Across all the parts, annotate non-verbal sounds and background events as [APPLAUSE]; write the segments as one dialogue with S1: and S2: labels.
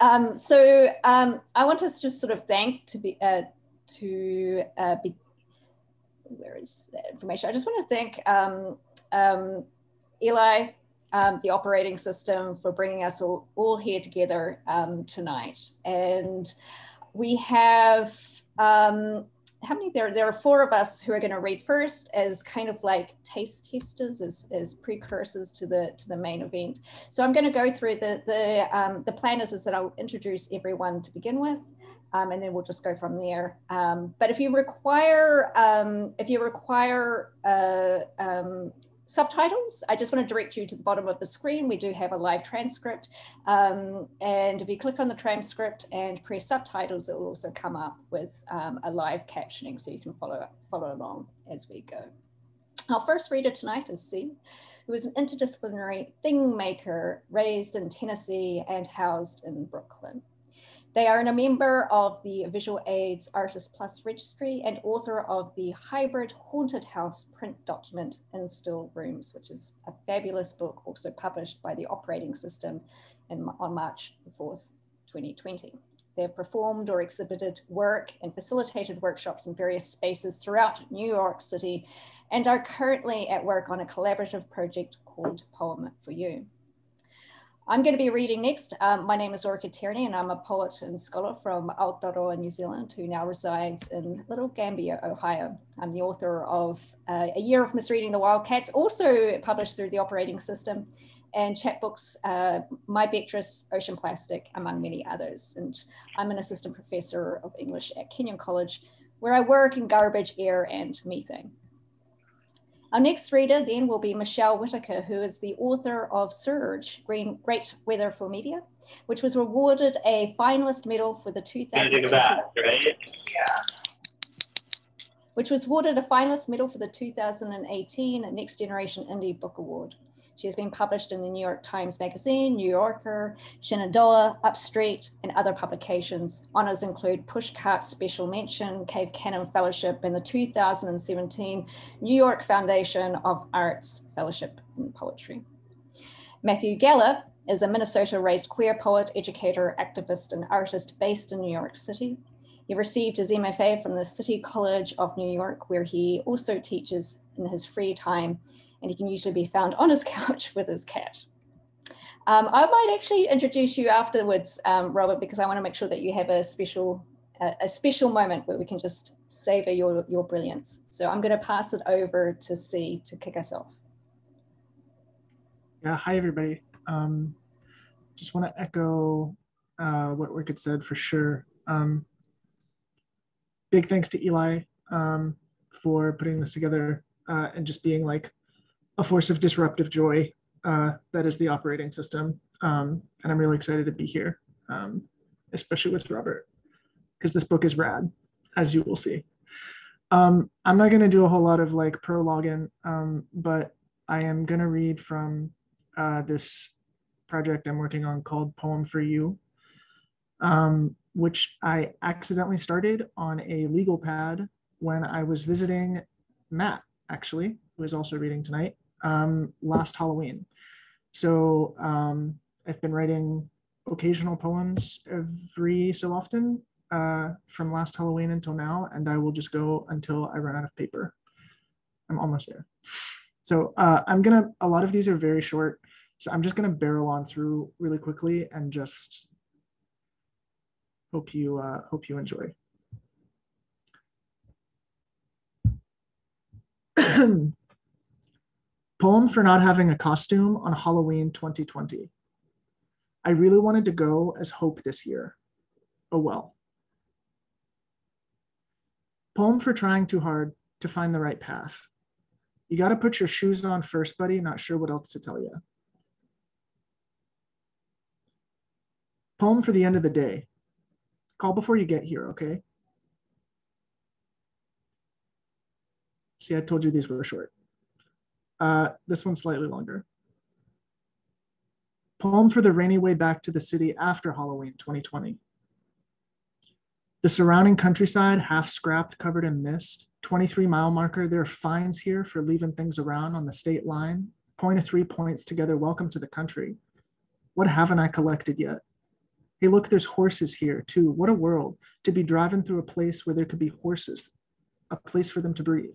S1: Um, so um, I want us to just sort of thank to be uh, to uh, be. Where is that information? I just want to thank um, um Eli, um, the operating system, for bringing us all, all here together um, tonight. And we have how many there there are four of us who are going to read first as kind of like taste testers as, as precursors to the to the main event. So i'm going to go through the the um, the plan is, is that i'll introduce everyone to begin with um, and then we'll just go from there. Um, but if you require um, if you require uh, um, subtitles, I just want to direct you to the bottom of the screen. We do have a live transcript. Um, and if you click on the transcript and press subtitles, it will also come up with um, a live captioning so you can follow, follow along as we go. Our first reader tonight is C, who is an interdisciplinary thing maker raised in Tennessee and housed in Brooklyn. They are a member of the Visual Aids Artist Plus Registry and author of the Hybrid Haunted House print document in Still Rooms, which is a fabulous book also published by the operating system in, on March 4th, 2020. They've performed or exhibited work and facilitated workshops in various spaces throughout New York City and are currently at work on a collaborative project called Poem for You. I'm going to be reading next. Um, my name is Orchid Tierney and I'm a poet and scholar from Aotearoa, New Zealand, who now resides in Little Gambier, Ohio. I'm the author of uh, A Year of Misreading the Wildcats, also published through the operating system, and chapbooks, uh, My Betris, Ocean Plastic, among many others. And I'm an assistant professor of English at Kenyon College, where I work in garbage, air, and methane. Our next reader then will be Michelle Whittaker, who is the author of Surge, Green, Great Weather for Media, which was awarded a finalist medal for the 2018. That, right? Yeah. Which was awarded a finalist medal for the 2018 Next Generation Indie Book Award. She has been published in the New York Times Magazine, New Yorker, Shenandoah, Upstreet, and other publications. Honors include Pushcart Special Mention, Cave Canem Fellowship, and the 2017 New York Foundation of Arts Fellowship in Poetry. Matthew Gahler is a Minnesota raised queer poet, educator, activist, and artist based in New York City. He received his MFA from the City College of New York, where he also teaches in his free time and he can usually be found on his [LAUGHS] couch with his cat. Um, I might actually introduce you afterwards, um, Robert, because I want to make sure that you have a special a, a special moment where we can just savor your, your brilliance. So I'm going to pass it over to C to kick us off.
S2: Yeah, hi everybody. Um, just want to echo uh, what Wicked said for sure. Um, big thanks to Eli um, for putting this together uh, and just being like a force of disruptive joy uh, that is the operating system. Um, and I'm really excited to be here, um, especially with Robert, because this book is rad, as you will see. Um, I'm not going to do a whole lot of like prologuing, um, but I am going to read from uh, this project I'm working on called Poem for You, um, which I accidentally started on a legal pad when I was visiting Matt, actually, who is also reading tonight um, last Halloween. So um, I've been writing occasional poems every so often uh, from last Halloween until now, and I will just go until I run out of paper. I'm almost there. So uh, I'm gonna, a lot of these are very short, so I'm just gonna barrel on through really quickly and just hope you, uh, hope you enjoy. [CLEARS THROAT] Poem for not having a costume on Halloween 2020. I really wanted to go as Hope this year. Oh well. Poem for trying too hard to find the right path. You got to put your shoes on first, buddy. Not sure what else to tell you. Poem for the end of the day. Call before you get here, okay? See, I told you these were short. Uh, this one's slightly longer. Poem for the rainy way back to the city after Halloween 2020. The surrounding countryside, half scrapped, covered in mist. 23 mile marker, there are fines here for leaving things around on the state line. Point of three points together, welcome to the country. What haven't I collected yet? Hey, look, there's horses here too. What a world to be driving through a place where there could be horses, a place for them to breathe.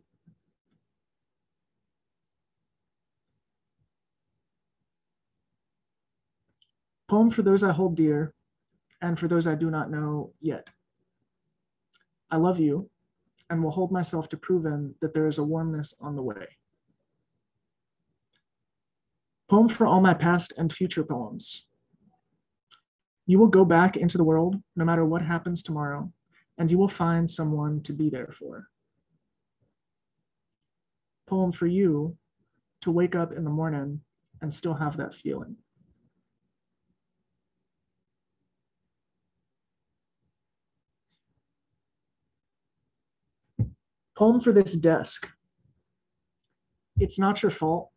S2: Poem for those I hold dear and for those I do not know yet. I love you and will hold myself to proven that there is a warmness on the way. Poem for all my past and future poems. You will go back into the world no matter what happens tomorrow, and you will find someone to be there for. Poem for you to wake up in the morning and still have that feeling. Poem for this desk. It's not your fault,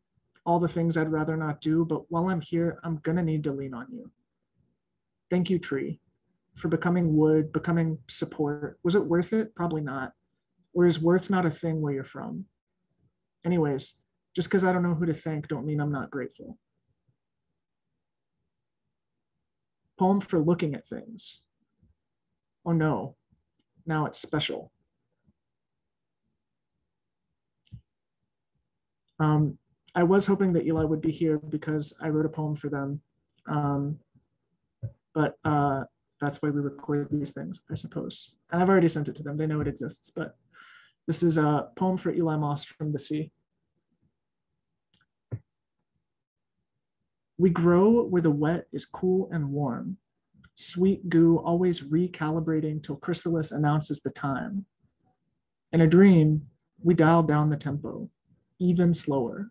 S2: all the things I'd rather not do, but while I'm here, I'm gonna need to lean on you. Thank you, tree, for becoming wood, becoming support. Was it worth it? Probably not. Or is worth not a thing where you're from? Anyways, just because I don't know who to thank, don't mean I'm not grateful. Poem for looking at things. Oh no, now it's special. Um, I was hoping that Eli would be here because I wrote a poem for them. Um, but uh, that's why we record these things, I suppose. And I've already sent it to them. They know it exists, but this is a poem for Eli Moss from the sea. We grow where the wet is cool and warm. Sweet goo always recalibrating till chrysalis announces the time. In a dream, we dial down the tempo even slower.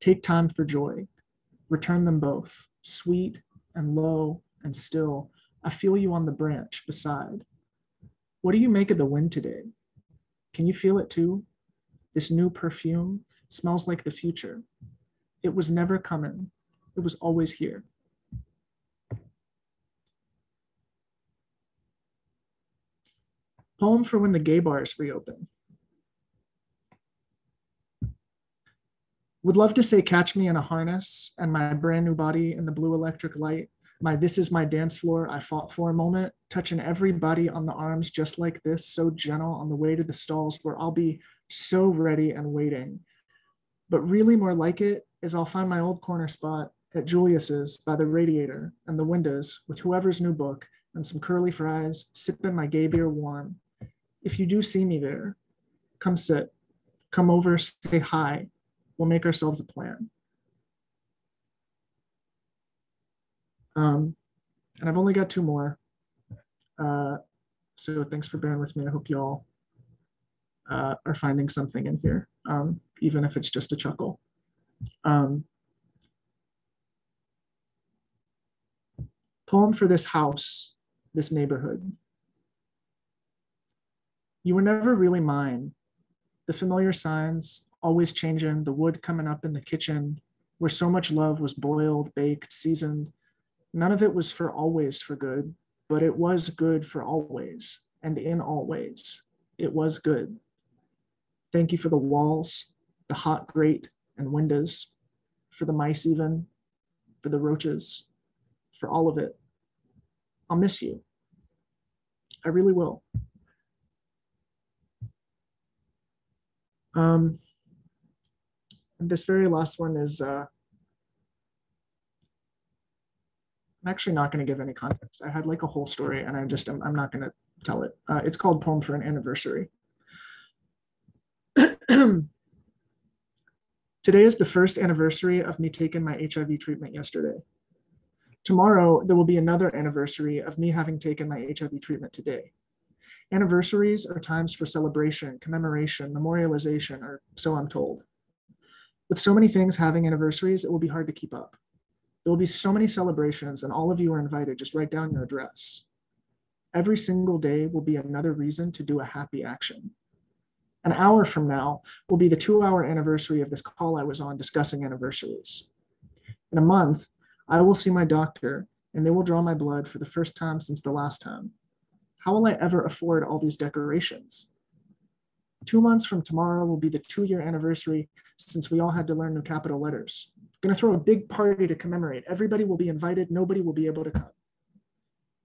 S2: Take time for joy. Return them both, sweet and low and still. I feel you on the branch beside. What do you make of the wind today? Can you feel it too? This new perfume smells like the future. It was never coming, it was always here. Poem for when the gay bars reopen. Would love to say catch me in a harness and my brand new body in the blue electric light. My this is my dance floor I fought for a moment, touching everybody on the arms just like this, so gentle on the way to the stalls where I'll be so ready and waiting. But really more like it is I'll find my old corner spot at Julius's by the radiator and the windows with whoever's new book and some curly fries, sipping my gay beer warm. If you do see me there, come sit, come over, say hi, we'll make ourselves a plan. Um, and I've only got two more. Uh, so thanks for bearing with me. I hope you all uh, are finding something in here, um, even if it's just a chuckle. Um, poem for this house, this neighborhood. You were never really mine. The familiar signs, always changing, the wood coming up in the kitchen, where so much love was boiled, baked, seasoned. None of it was for always for good, but it was good for always and in all ways. It was good. Thank you for the walls, the hot grate and windows, for the mice, even, for the roaches, for all of it. I'll miss you. I really will. Um, this very last one is, uh, I'm actually not going to give any context. I had like a whole story and I just, I'm, I'm not going to tell it. Uh, it's called Poem for an Anniversary. [CLEARS THROAT] Today is the first anniversary of me taking my HIV treatment yesterday. Tomorrow, there will be another anniversary of me having taken my HIV treatment today. Anniversaries are times for celebration, commemoration, memorialization, or so I'm told. With so many things having anniversaries, it will be hard to keep up. There will be so many celebrations, and all of you are invited. Just write down your address. Every single day will be another reason to do a happy action. An hour from now will be the two hour anniversary of this call I was on discussing anniversaries. In a month, I will see my doctor and they will draw my blood for the first time since the last time. How will I ever afford all these decorations? Two months from tomorrow will be the two year anniversary since we all had to learn new capital letters. I'm gonna throw a big party to commemorate. Everybody will be invited, nobody will be able to come.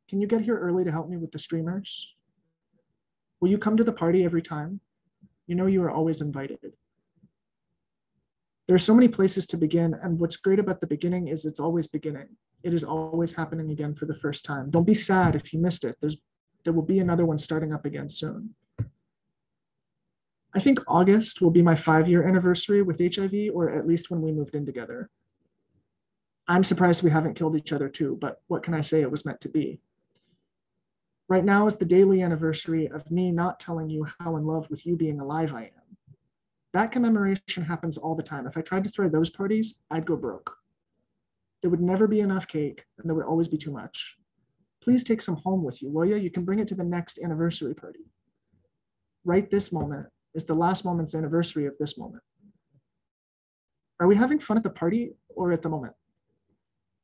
S2: can you get here early to help me with the streamers? Will you come to the party every time? You know you are always invited. There are so many places to begin, and what's great about the beginning is it's always beginning. It is always happening again for the first time. Don't be sad if you missed it. There's there will be another one starting up again soon. I think August will be my five year anniversary with HIV, or at least when we moved in together. I'm surprised we haven't killed each other too, but what can I say? It was meant to be. Right now is the daily anniversary of me not telling you how in love with you being alive I am. That commemoration happens all the time. If I tried to throw those parties, I'd go broke. There would never be enough cake, and there would always be too much. Please take some home with you, will you? You can bring it to the next anniversary party. Right this moment is the last moment's anniversary of this moment. Are we having fun at the party or at the moment?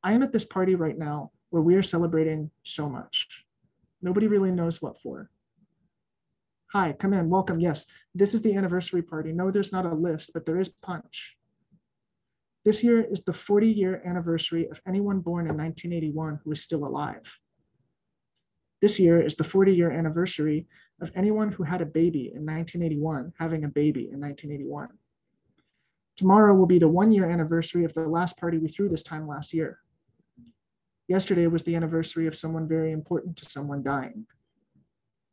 S2: I am at this party right now where we are celebrating so much. Nobody really knows what for. Hi, come in, welcome. Yes, this is the anniversary party. No, there's not a list, but there is punch. This year is the 40 year anniversary of anyone born in 1981 who is still alive. This year is the 40 year anniversary of anyone who had a baby in 1981 having a baby in 1981. Tomorrow will be the one year anniversary of the last party we threw this time last year. Yesterday was the anniversary of someone very important to someone dying.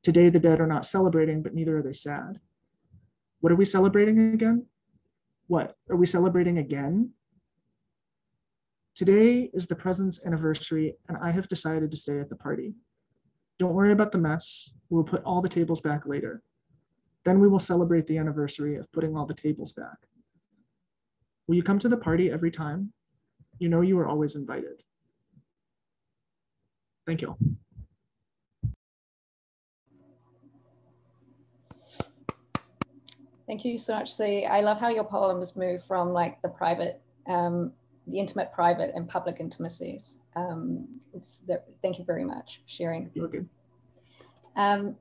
S2: Today, the dead are not celebrating, but neither are they sad. What are we celebrating again? What? Are we celebrating again? Today is the present's anniversary, and I have decided to stay at the party. Don't worry about the mess. We'll put all the tables back later. Then we will celebrate the anniversary of putting all the tables back. Will you come to the party every time? You know you are always invited. Thank you.
S1: Thank you so much, See, I love how your poems move from like the private, um, the intimate private and public intimacies. Um, it's the, thank you very much for sharing.
S2: You're good.
S1: Um,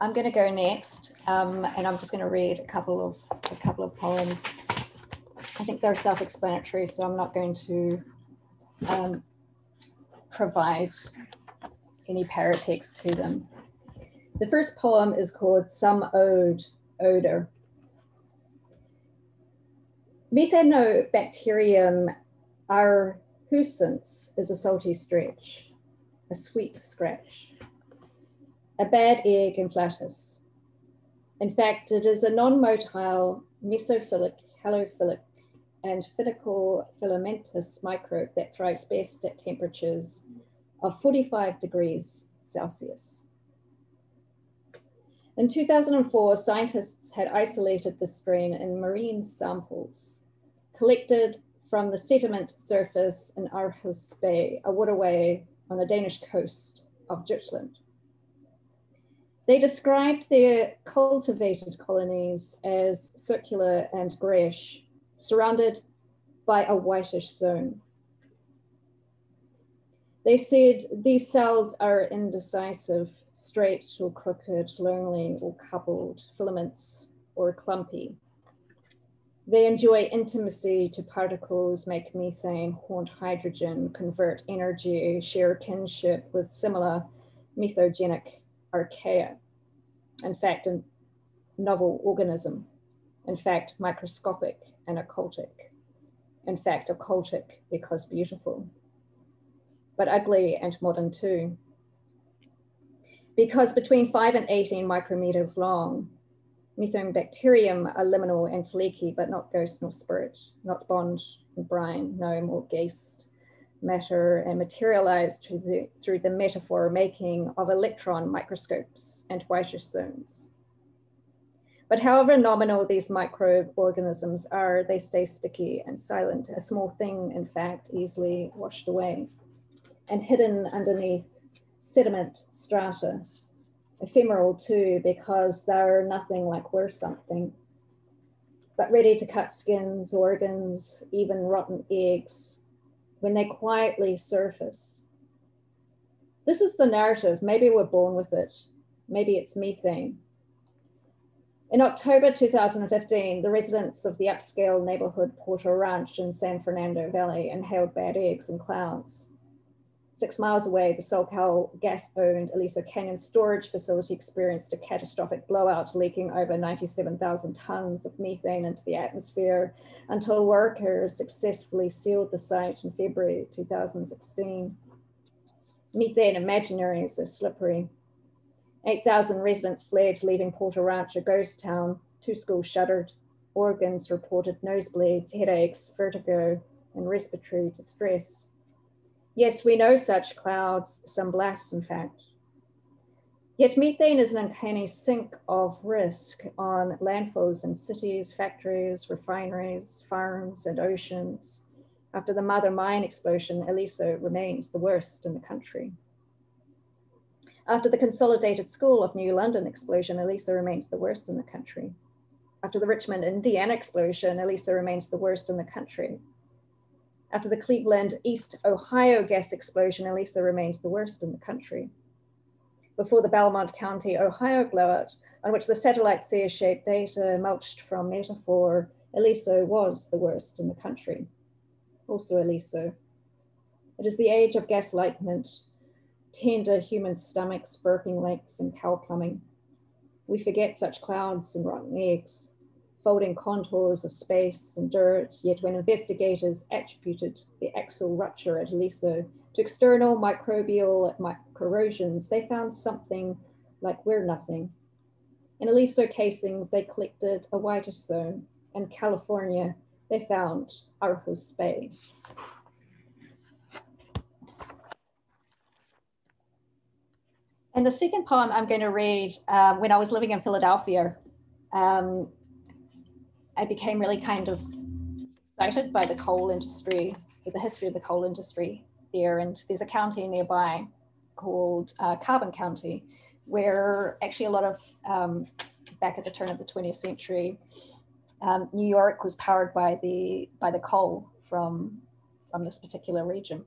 S1: I'm going to go next, um, and I'm just going to read a couple of a couple of poems. I think they're self-explanatory, so I'm not going to um, provide any paratext to them. The first poem is called Some Ode, Odor. Methanobacterium aarhusense is a salty stretch, a sweet scratch, a bad egg inflatus. In fact, it is a non-motile mesophilic, halophilic, and phytical filamentous microbe that thrives best at temperatures of 45 degrees Celsius. In 2004, scientists had isolated the strain in marine samples collected from the sediment surface in Aarhus Bay, a waterway on the Danish coast of Jutland. They described their cultivated colonies as circular and grayish, surrounded by a whitish zone. They said these cells are indecisive, straight or crooked, lonely or coupled, filaments or clumpy. They enjoy intimacy to particles, make methane, haunt hydrogen, convert energy, share kinship with similar methanogenic archaea. In fact, a novel organism. In fact, microscopic and occultic. In fact, occultic because beautiful, but ugly and modern too. Because between five and 18 micrometers long, Methanobacterium are liminal and leaky, but not ghost nor spirit, not bond and brine, gnome or geist, matter and materialized through the, through the metaphor making of electron microscopes and whitish zones. But however nominal these microorganisms are, they stay sticky and silent, a small thing, in fact, easily washed away and hidden underneath sediment strata ephemeral too, because they're nothing like we're something, but ready to cut skins, organs, even rotten eggs when they quietly surface. This is the narrative. Maybe we're born with it. Maybe it's methane. In October 2015, the residents of the upscale neighborhood Porter Ranch in San Fernando Valley inhaled bad eggs and clouds. Six miles away, the SoCal gas-owned Aliso Canyon storage facility experienced a catastrophic blowout, leaking over 97,000 tons of methane into the atmosphere until workers successfully sealed the site in February 2016. Methane imaginaries are slippery. 8,000 residents fled, leaving Porter Ranch a ghost town. Two schools shuttered. Organs reported nosebleeds, headaches, vertigo, and respiratory distress. Yes, we know such clouds, some blasts, in fact. Yet methane is an uncanny sink of risk on landfills in cities, factories, refineries, farms, and oceans. After the mother mine explosion, Aliso remains the worst in the country. After the Consolidated School of New London explosion, Aliso remains the worst in the country. After the Richmond, Indiana explosion, Aliso remains the worst in the country. After the Cleveland, East Ohio gas explosion, Aliso remains the worst in the country. Before the Belmont County, Ohio blowout, on which the satellite seer-shaped data mulched from metaphor, Aliso was the worst in the country. Also Aliso. It is the age of gaslightment, tender human stomachs, burping lakes, and cow plumbing. We forget such clouds and rotten eggs folding contours of space and dirt, yet when investigators attributed the axial rupture at Aliso to external microbial corrosions, they found something like we're nothing. In Aliso casings, they collected a whitish zone. In California, they found Aarhus Bay. And the second poem I'm going to read, um, when I was living in Philadelphia, um, I became really kind of excited by the coal industry, the history of the coal industry there. And there's a county nearby called uh, Carbon County, where actually a lot of, um, back at the turn of the 20th century, um, New York was powered by the, by the coal from, from this particular region.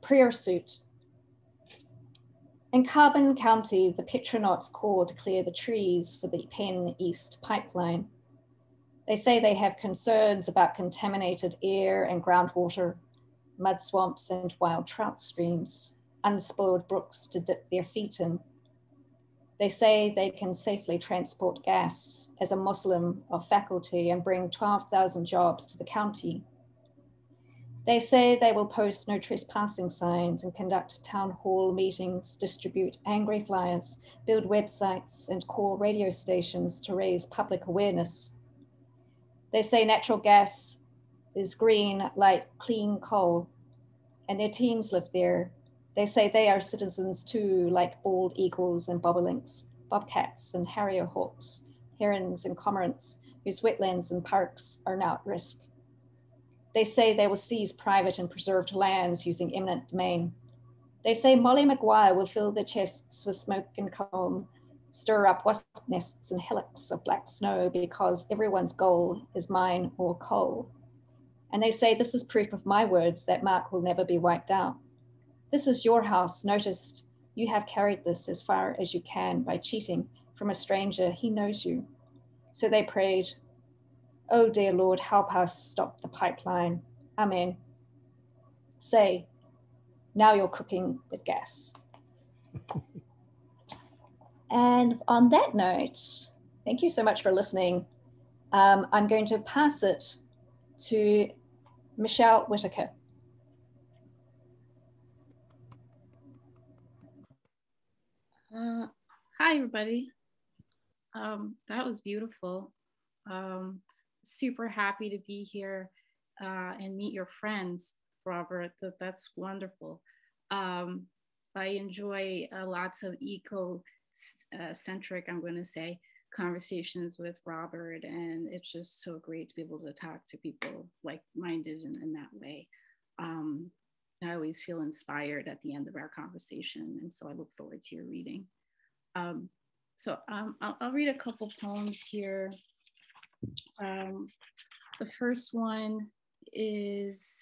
S1: Prayer suit in Carbon County, the Petronauts Corps to clear the trees for the PennEast pipeline. They say they have concerns about contaminated air and groundwater, mud swamps and wild trout streams, unspoiled brooks to dip their feet in. They say they can safely transport gas as a Muslim of faculty and bring 12,000 jobs to the county they say they will post no trespassing signs and conduct town hall meetings, distribute angry flyers, build websites, and call radio stations to raise public awareness. They say natural gas is green like clean coal, and their teams live there. They say they are citizens too, like bald eagles and bobolinks, bobcats and harrier hawks, herons and cormorants, whose wetlands and parks are now at risk. They say they will seize private and preserved lands using eminent domain. They say Molly Maguire will fill the chests with smoke and comb, stir up wasp nests and hillocks of black snow because everyone's goal is mine or coal. And they say this is proof of my words that Mark will never be wiped out. This is your house, noticed. You have carried this as far as you can by cheating from a stranger. He knows you. So they prayed, Oh, dear Lord, help us stop the pipeline. Amen. Say, now you're cooking with gas. [LAUGHS] and on that note, thank you so much for listening. Um, I'm going to pass it to Michelle Whittaker.
S3: Uh, hi, everybody. Um, that was beautiful. Um, super happy to be here uh, and meet your friends, Robert. That, that's wonderful. Um, I enjoy uh, lots of eco uh, centric, I'm going to say, conversations with Robert. And it's just so great to be able to talk to people like minded in, in that way. Um, I always feel inspired at the end of our conversation. And so I look forward to your reading. Um, so um, I'll, I'll, read a couple poems here. Um, the first one is,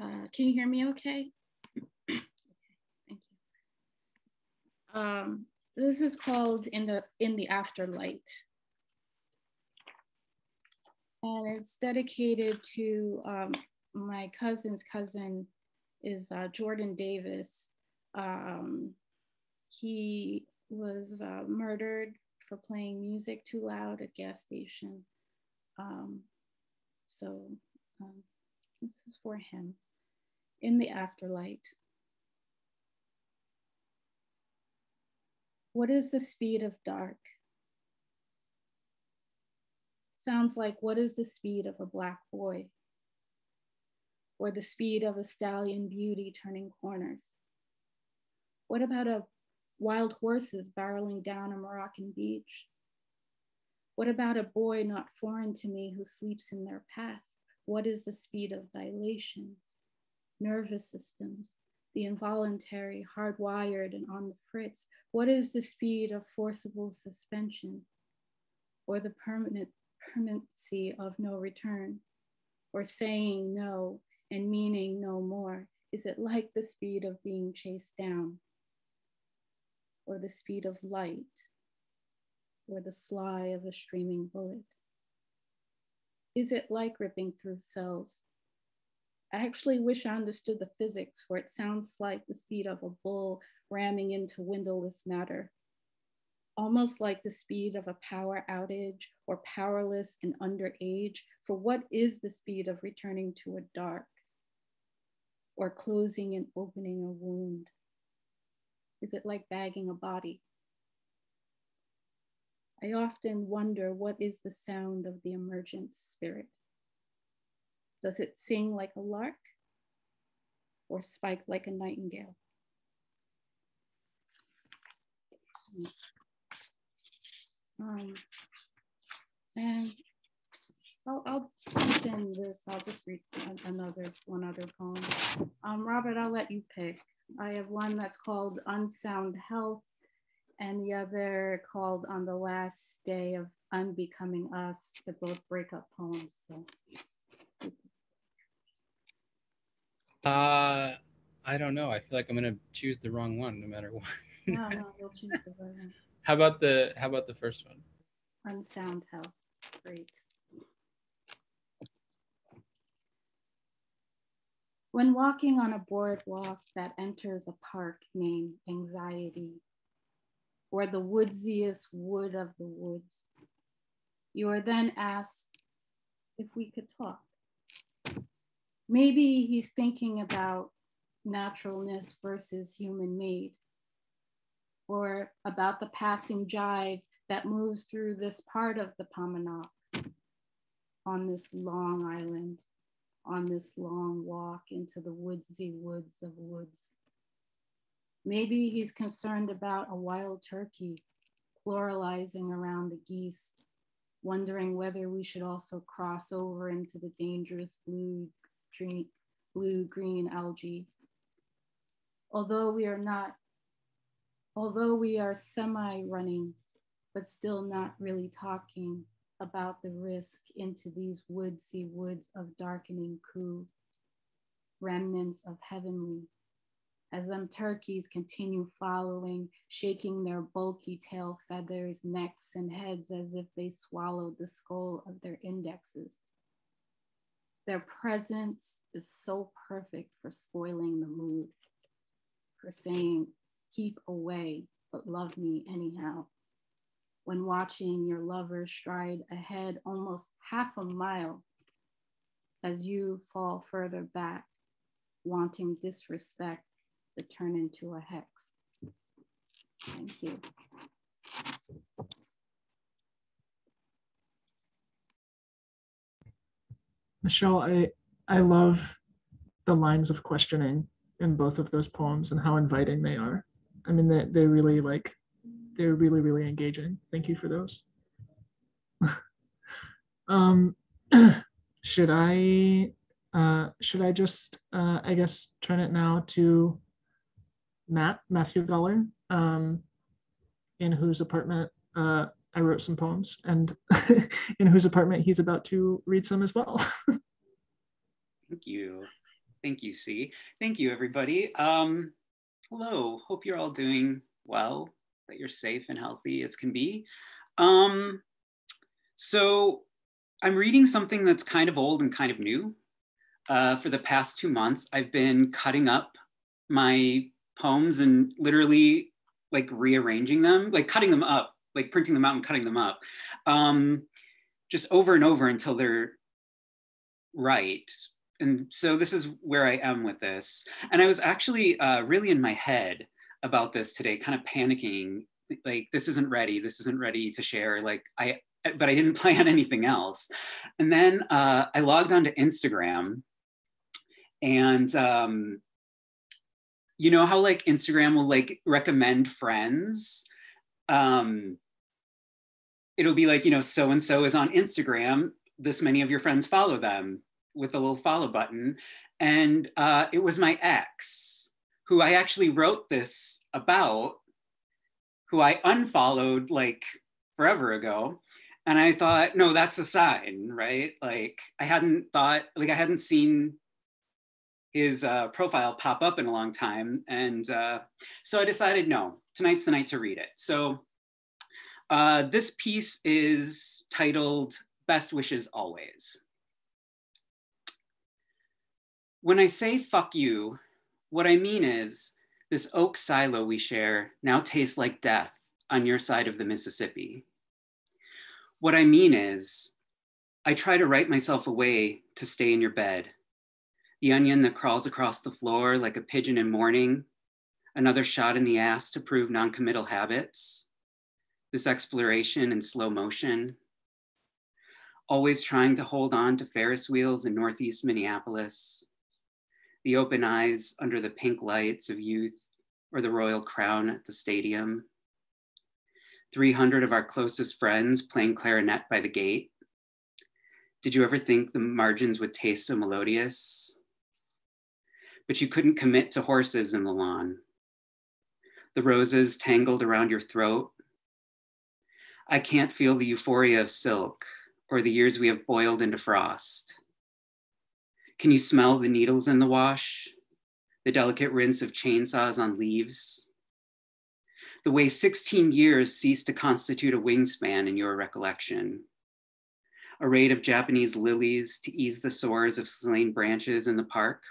S3: uh, can you hear me okay? okay, thank you. Um, this is called in the in the afterlight. And it's dedicated to um, my cousin's cousin is uh, Jordan Davis. Um, he was uh, murdered for playing music too loud at gas station. Um, so um, this is for him in the afterlight. What is the speed of dark? Sounds like what is the speed of a black boy? Or the speed of a stallion beauty turning corners? What about a wild horses barreling down a Moroccan beach? What about a boy not foreign to me who sleeps in their path? What is the speed of dilations, nervous systems, the involuntary, hardwired, and on the fritz? What is the speed of forcible suspension or the permanent permanency of no return or saying no and meaning no more? Is it like the speed of being chased down or the speed of light or the sly of a streaming bullet? Is it like ripping through cells I actually wish I understood the physics, for it sounds like the speed of a bull ramming into windowless matter, almost like the speed of a power outage or powerless and underage. For what is the speed of returning to a dark or closing and opening a wound? Is it like bagging a body? I often wonder what is the sound of the emergent spirit. Does it sing like a lark or spike like a nightingale? Um, and I'll, I'll this. I'll just read another one other poem. Um, Robert, I'll let you pick. I have one that's called Unsound Health, and the other called On the Last Day of Unbecoming Us. They're both breakup poems. So
S4: Uh, I don't know. I feel like I'm gonna choose the wrong one no matter what.
S3: no, no, [LAUGHS] we'll choose the right one.
S4: How about the How about the first one?
S3: Unsound health. Great. When walking on a boardwalk that enters a park named Anxiety, or the woodsiest wood of the woods, you are then asked if we could talk. Maybe he's thinking about naturalness versus human made, or about the passing jive that moves through this part of the Paumanok on this long island, on this long walk into the woodsy woods of woods. Maybe he's concerned about a wild turkey pluralizing around the geese, wondering whether we should also cross over into the dangerous blue green, blue green algae. Although we are not, although we are semi running, but still not really talking about the risk into these woodsy woods of darkening coup, remnants of heavenly, as them turkeys continue following, shaking their bulky tail feathers, necks, and heads as if they swallowed the skull of their indexes. Their presence is so perfect for spoiling the mood, for saying, keep away, but love me anyhow. When watching your lover stride ahead almost half a mile as you fall further back, wanting disrespect to turn into a hex. Thank you.
S2: Michelle, I I love the lines of questioning in both of those poems and how inviting they are. I mean, they they really like they're really really engaging. Thank you for those. [LAUGHS] um, [CLEARS THROAT] should I uh, should I just uh, I guess turn it now to Matt Matthew Gahler, um, in whose apartment uh, I wrote some poems and [LAUGHS] in whose apartment he's about to read some as well. [LAUGHS]
S5: Thank you. Thank you, C. Thank you, everybody. Um, hello, hope you're all doing well, that you're safe and healthy as can be. Um, so I'm reading something that's kind of old and kind of new. Uh, for the past two months, I've been cutting up my poems and literally like rearranging them, like cutting them up, like printing them out and cutting them up, um, just over and over until they're right. And so this is where I am with this. And I was actually uh, really in my head about this today, kind of panicking, like this isn't ready, this isn't ready to share. Like I, but I didn't [LAUGHS] plan anything else. And then uh, I logged onto Instagram and um, you know how like Instagram will like recommend friends? Um, it'll be like, you know, so and so is on Instagram. This many of your friends follow them with a little follow button. And uh, it was my ex who I actually wrote this about, who I unfollowed like forever ago. And I thought, no, that's a sign, right? Like I hadn't thought, like I hadn't seen his uh, profile pop up in a long time. And uh, so I decided, no, tonight's the night to read it. So uh, this piece is titled Best Wishes Always. When I say fuck you, what I mean is this oak silo we share now tastes like death on your side of the Mississippi. What I mean is, I try to write myself away to stay in your bed. The onion that crawls across the floor like a pigeon in mourning, another shot in the ass to prove noncommittal habits, this exploration in slow motion, always trying to hold on to Ferris wheels in Northeast Minneapolis, the open eyes under the pink lights of youth or the royal crown at the stadium. 300 of our closest friends playing clarinet by the gate. Did you ever think the margins would taste so melodious? But you couldn't commit to horses in the lawn. The roses tangled around your throat. I can't feel the euphoria of silk or the years we have boiled into frost. Can you smell the needles in the wash? The delicate rinse of chainsaws on leaves? The way 16 years ceased to constitute a wingspan in your recollection? A raid of Japanese lilies to ease the sores of slain branches in the park?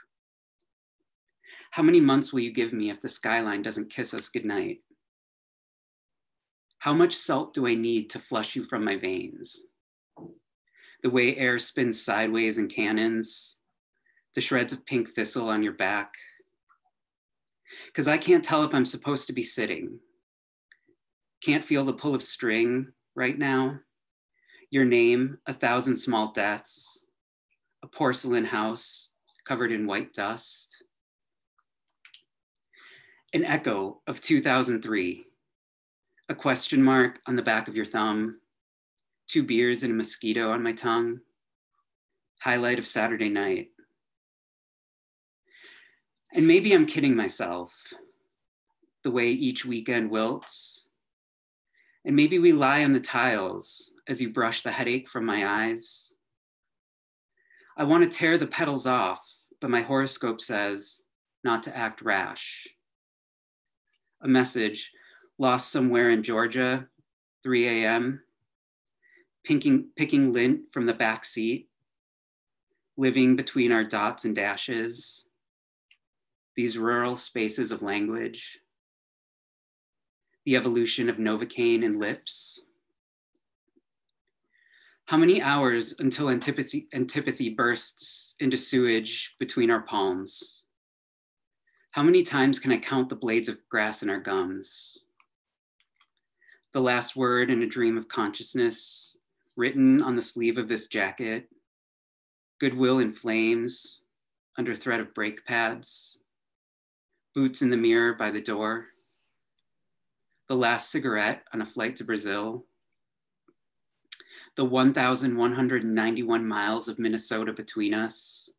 S5: How many months will you give me if the skyline doesn't kiss us goodnight? How much salt do I need to flush you from my veins? The way air spins sideways in cannons, the shreds of pink thistle on your back. Because I can't tell if I'm supposed to be sitting. Can't feel the pull of string right now. Your name, a thousand small deaths, a porcelain house covered in white dust. An echo of 2003, a question mark on the back of your thumb, two beers and a mosquito on my tongue, highlight of Saturday night. And maybe I'm kidding myself, the way each weekend wilts. And maybe we lie on the tiles as you brush the headache from my eyes. I want to tear the petals off, but my horoscope says not to act rash. A message lost somewhere in Georgia, 3 a.m., picking, picking lint from the back seat, living between our dots and dashes these rural spaces of language, the evolution of Novocaine and lips. How many hours until antipathy, antipathy bursts into sewage between our palms? How many times can I count the blades of grass in our gums? The last word in a dream of consciousness, written on the sleeve of this jacket, goodwill in flames under threat of brake pads boots in the mirror by the door, the last cigarette on a flight to Brazil, the 1,191 miles of Minnesota between us,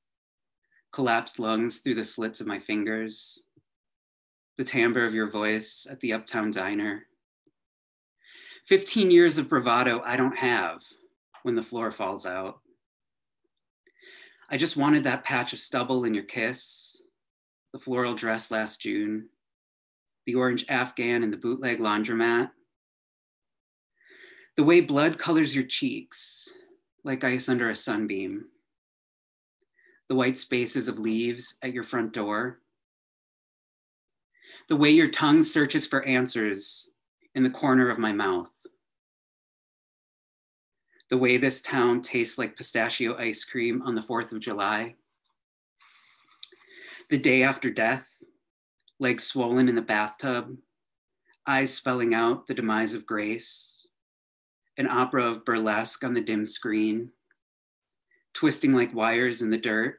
S5: collapsed lungs through the slits of my fingers, the timbre of your voice at the uptown diner. 15 years of bravado I don't have when the floor falls out. I just wanted that patch of stubble in your kiss, the floral dress last June, the orange Afghan in the bootleg laundromat, the way blood colors your cheeks, like ice under a sunbeam. The white spaces of leaves at your front door. The way your tongue searches for answers in the corner of my mouth. The way this town tastes like pistachio ice cream on the 4th of July. The day after death, legs swollen in the bathtub, eyes spelling out the demise of grace, an opera of burlesque on the dim screen, twisting like wires in the dirt,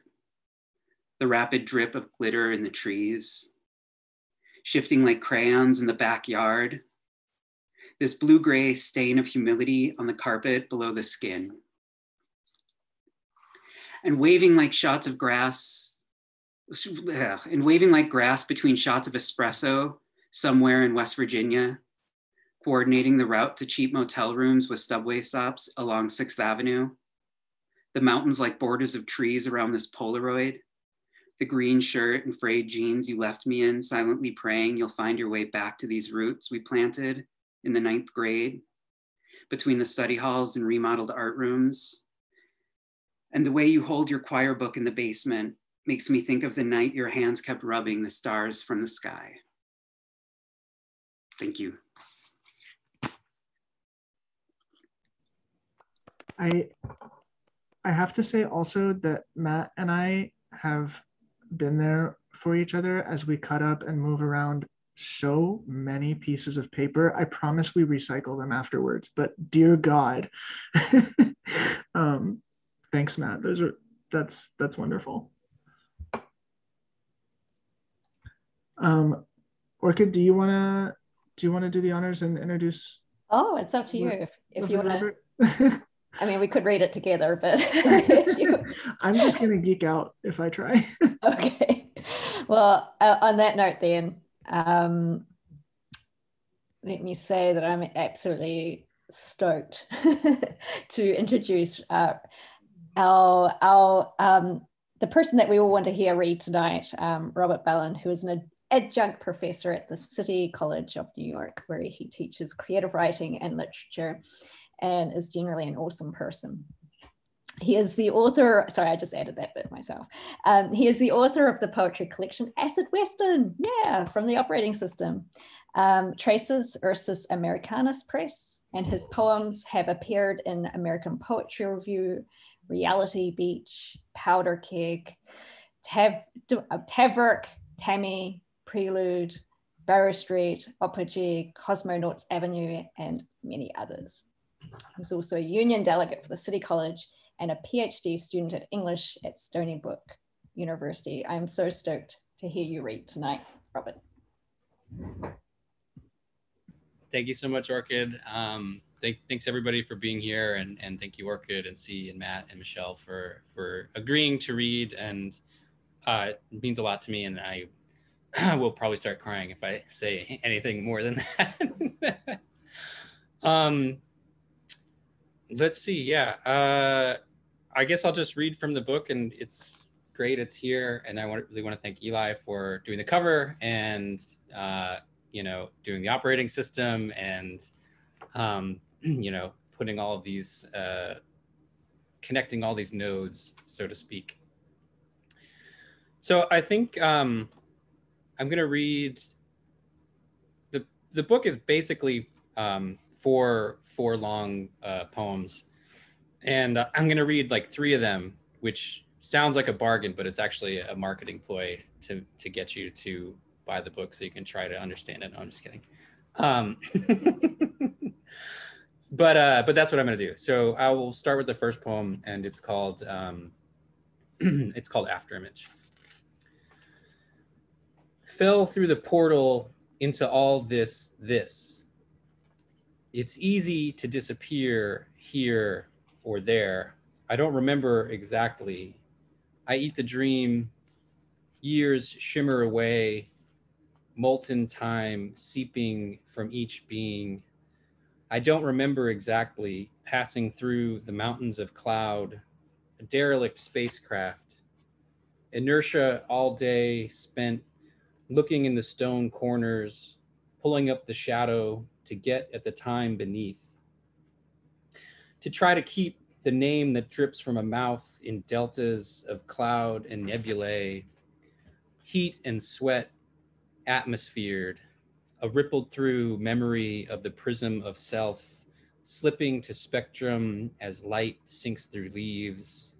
S5: the rapid drip of glitter in the trees, shifting like crayons in the backyard, this blue gray stain of humility on the carpet below the skin. And waving like shots of grass, and waving like grass between shots of espresso somewhere in West Virginia, coordinating the route to cheap motel rooms with subway stops along 6th Avenue, the mountains like borders of trees around this Polaroid, the green shirt and frayed jeans you left me in, silently praying you'll find your way back to these roots we planted in the ninth grade, between the study halls and remodeled art rooms. And the way you hold your choir book in the basement makes me think of the night your hands kept rubbing the stars from the sky. Thank you.
S2: I I have to say also that Matt and I have been there for each other as we cut up and move around so many pieces of paper. I promise we recycle them afterwards, but dear God. [LAUGHS] um, thanks, Matt. Those are that's that's wonderful. Um, Orchid, do you wanna do you want to do the honors and introduce?
S1: Oh, it's up to you if, if you want to. [LAUGHS] I mean, we could read it together, but [LAUGHS] [LAUGHS] you...
S2: I'm just going to geek out if I try.
S1: okay. Well, uh, on that note, then, um, let me say that I'm absolutely stoked to introduce uh, our, our um, the person that we all want to hear read tonight, um, Robert Balun, who is an adjunct professor at the City College of New York, where he teaches creative writing and literature and is generally an awesome person. He is the author, sorry, I just added that bit myself. Um, he is the author of the poetry collection Acid Western, yeah, from the operating system. Um, Traces Ursus Americanus Press, and his poems have appeared in American Poetry Review, Reality Beach, Powder Keg, Tav, Tavrook, Tammy, Prelude, Barrow Street, Opera G, Cosmonauts Avenue, and many others. He's also a union delegate for the City College and a PhD student at English at Stony Brook University. I'm so stoked to hear you read tonight, Robert.
S4: Thank you so much, Orchid. Um, thank, thanks everybody for being here, and, and thank you, Orchid, and C, and Matt, and Michelle for for agreeing to read, and uh, it means a lot to me, and I [CLEARS THROAT] will probably start crying if I say [LAUGHS] anything more than that. [LAUGHS] um, let's see. Yeah. Uh, I guess I'll just read from the book, and it's great. It's here, and I want, really want to thank Eli for doing the cover and uh, you know doing the operating system and um, [CLEARS THROAT] you know putting all of these uh, connecting all these nodes, so to speak. So I think um, I'm going to read the the book is basically um, four four long uh, poems, and uh, I'm going to read like three of them, which sounds like a bargain, but it's actually a marketing ploy to to get you to buy the book so you can try to understand it. No, I'm just kidding. Um, [LAUGHS] but uh, but that's what I'm going to do. So I will start with the first poem, and it's called um, [CLEARS THROAT] it's called Afterimage fell through the portal into all this this. It's easy to disappear here or there. I don't remember exactly. I eat the dream. Years shimmer away. Molten time seeping from each being. I don't remember exactly passing through the mountains of cloud. A derelict spacecraft. Inertia all day spent looking in the stone corners, pulling up the shadow to get at the time beneath. To try to keep the name that drips from a mouth in deltas of cloud and nebulae, heat and sweat atmosphered, a rippled through memory of the prism of self, slipping to spectrum as light sinks through leaves,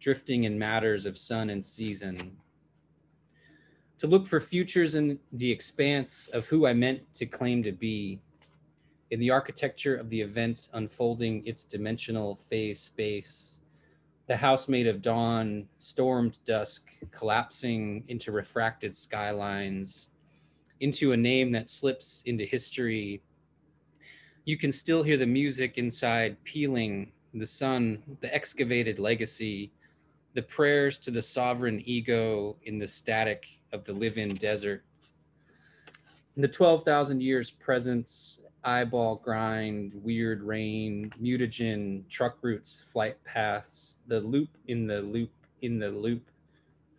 S4: drifting in matters of sun and season. To look for futures in the expanse of who I meant to claim to be, in the architecture of the event unfolding its dimensional phase space. The house made of dawn, stormed dusk, collapsing into refracted skylines, into a name that slips into history. You can still hear the music inside peeling, the sun, the excavated legacy, the prayers to the sovereign ego in the static of the live in desert. In the 12,000 years presence eyeball grind, weird rain, mutagen, truck routes, flight paths, the loop in the loop in the loop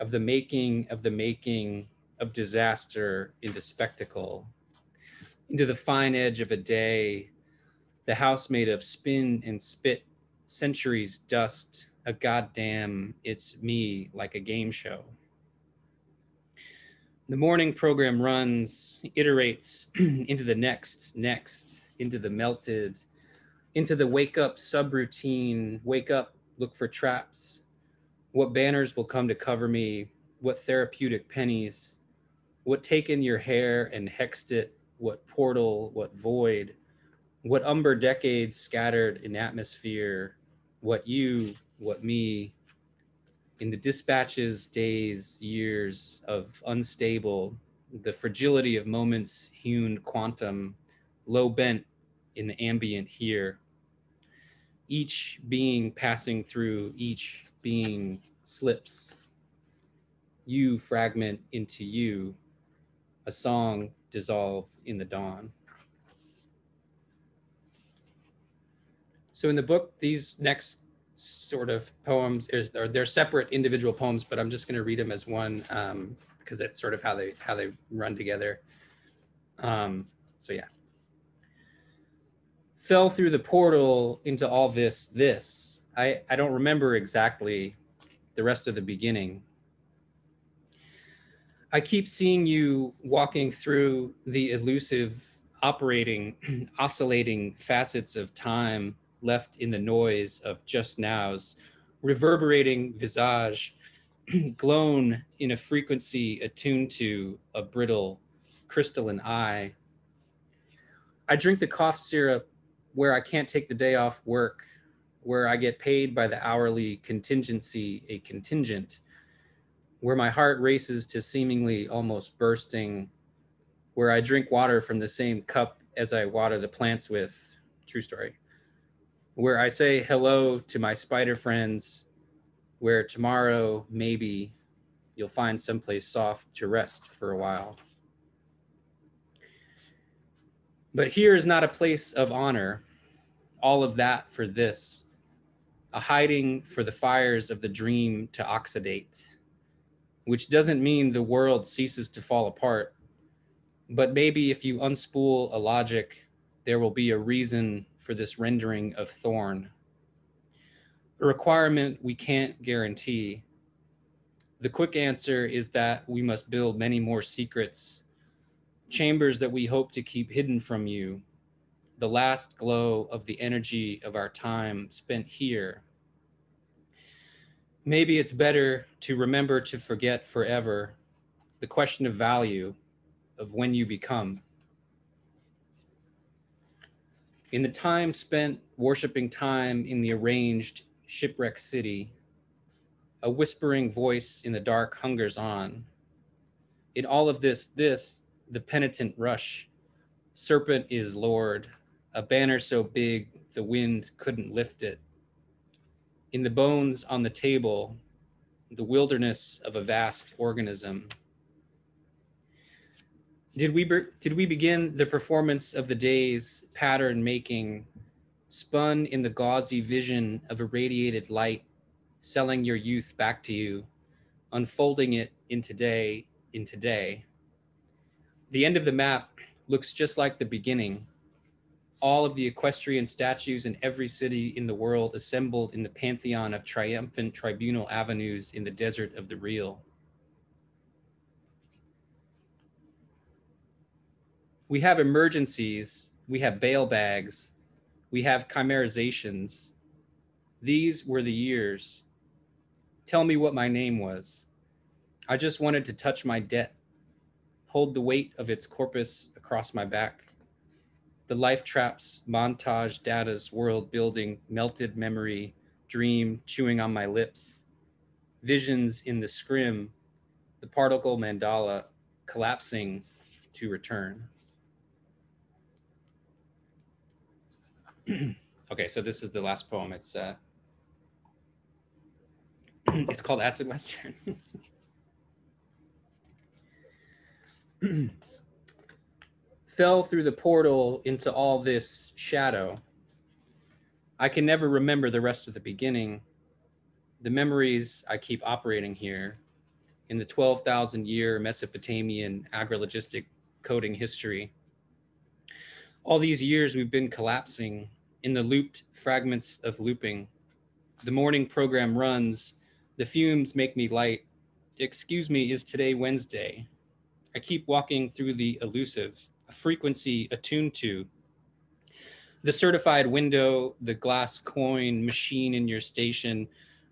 S4: of the making of the making of disaster into spectacle, into the fine edge of a day, the house made of spin and spit, centuries dust, a goddamn, it's me like a game show. The morning program runs, iterates [CLEARS THROAT] into the next, next, into the melted, into the wake up subroutine, wake up, look for traps. What banners will come to cover me? What therapeutic pennies? What taken your hair and hexed it? What portal? What void? What umber decades scattered in atmosphere? What you? What me? in the dispatches, days, years of unstable, the fragility of moments hewn quantum, low bent in the ambient here. Each being passing through, each being slips. You fragment into you, a song dissolved in the dawn. So in the book, these next sort of poems or they're separate individual poems, but I'm just going to read them as one um, because that's sort of how they how they run together. Um, so yeah. Fell through the portal into all this this. I I don't remember exactly the rest of the beginning. I keep seeing you walking through the elusive operating [CLEARS THROAT] oscillating facets of time left in the noise of just now's reverberating visage, [CLEARS THROAT] glown in a frequency attuned to a brittle crystalline eye. I drink the cough syrup where I can't take the day off work, where I get paid by the hourly contingency, a contingent, where my heart races to seemingly almost bursting, where I drink water from the same cup as I water the plants with. True story where I say hello to my spider friends, where tomorrow maybe you'll find someplace soft to rest for a while. But here is not a place of honor, all of that for this, a hiding for the fires of the dream to oxidate, which doesn't mean the world ceases to fall apart. But maybe if you unspool a logic, there will be a reason for this rendering of thorn. A requirement we can't guarantee. The quick answer is that we must build many more secrets, chambers that we hope to keep hidden from you, the last glow of the energy of our time spent here. Maybe it's better to remember to forget forever the question of value of when you become. In the time spent worshiping time in the arranged shipwreck city, a whispering voice in the dark hungers on. In all of this, this, the penitent rush, serpent is Lord, a banner so big the wind couldn't lift it. In the bones on the table, the wilderness of a vast organism, did we did we begin the performance of the day's pattern making spun in the gauzy vision of irradiated light selling your youth back to you unfolding it in today in today the end of the map looks just like the beginning all of the equestrian statues in every city in the world assembled in the pantheon of triumphant tribunal avenues in the desert of the real. We have emergencies, we have bail bags, we have chimerizations. These were the years. Tell me what my name was. I just wanted to touch my debt, hold the weight of its corpus across my back the life traps, montage, data's world building, melted memory, dream chewing on my lips, visions in the scrim, the particle mandala collapsing to return. [CLEARS THROAT] okay, so this is the last poem. It's uh, [CLEARS THROAT] it's called Acid Western. [LAUGHS] [CLEARS THROAT] fell through the portal into all this shadow. I can never remember the rest of the beginning. The memories I keep operating here in the 12,000 year Mesopotamian agrilogistic coding history. All these years we've been collapsing in the looped fragments of looping. The morning program runs, the fumes make me light. Excuse me, is today Wednesday? I keep walking through the elusive frequency attuned to. The certified window, the glass coin machine in your station,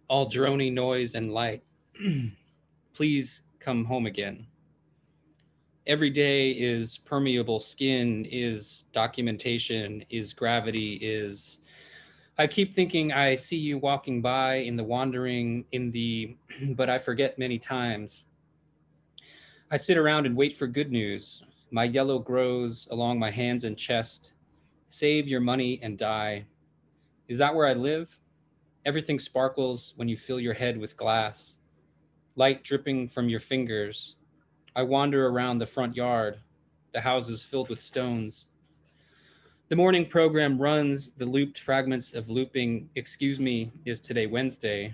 S4: all drony noise and light. [CLEARS THROAT] Please come home again. Every day is permeable skin, is documentation, is gravity, is. I keep thinking I see you walking by in the wandering, in the, [CLEARS THROAT] but I forget many times. I sit around and wait for good news, my yellow grows along my hands and chest. Save your money and die. Is that where I live? Everything sparkles when you fill your head with glass. Light dripping from your fingers. I wander around the front yard, the houses filled with stones. The morning program runs the looped fragments of looping. Excuse me, is today Wednesday.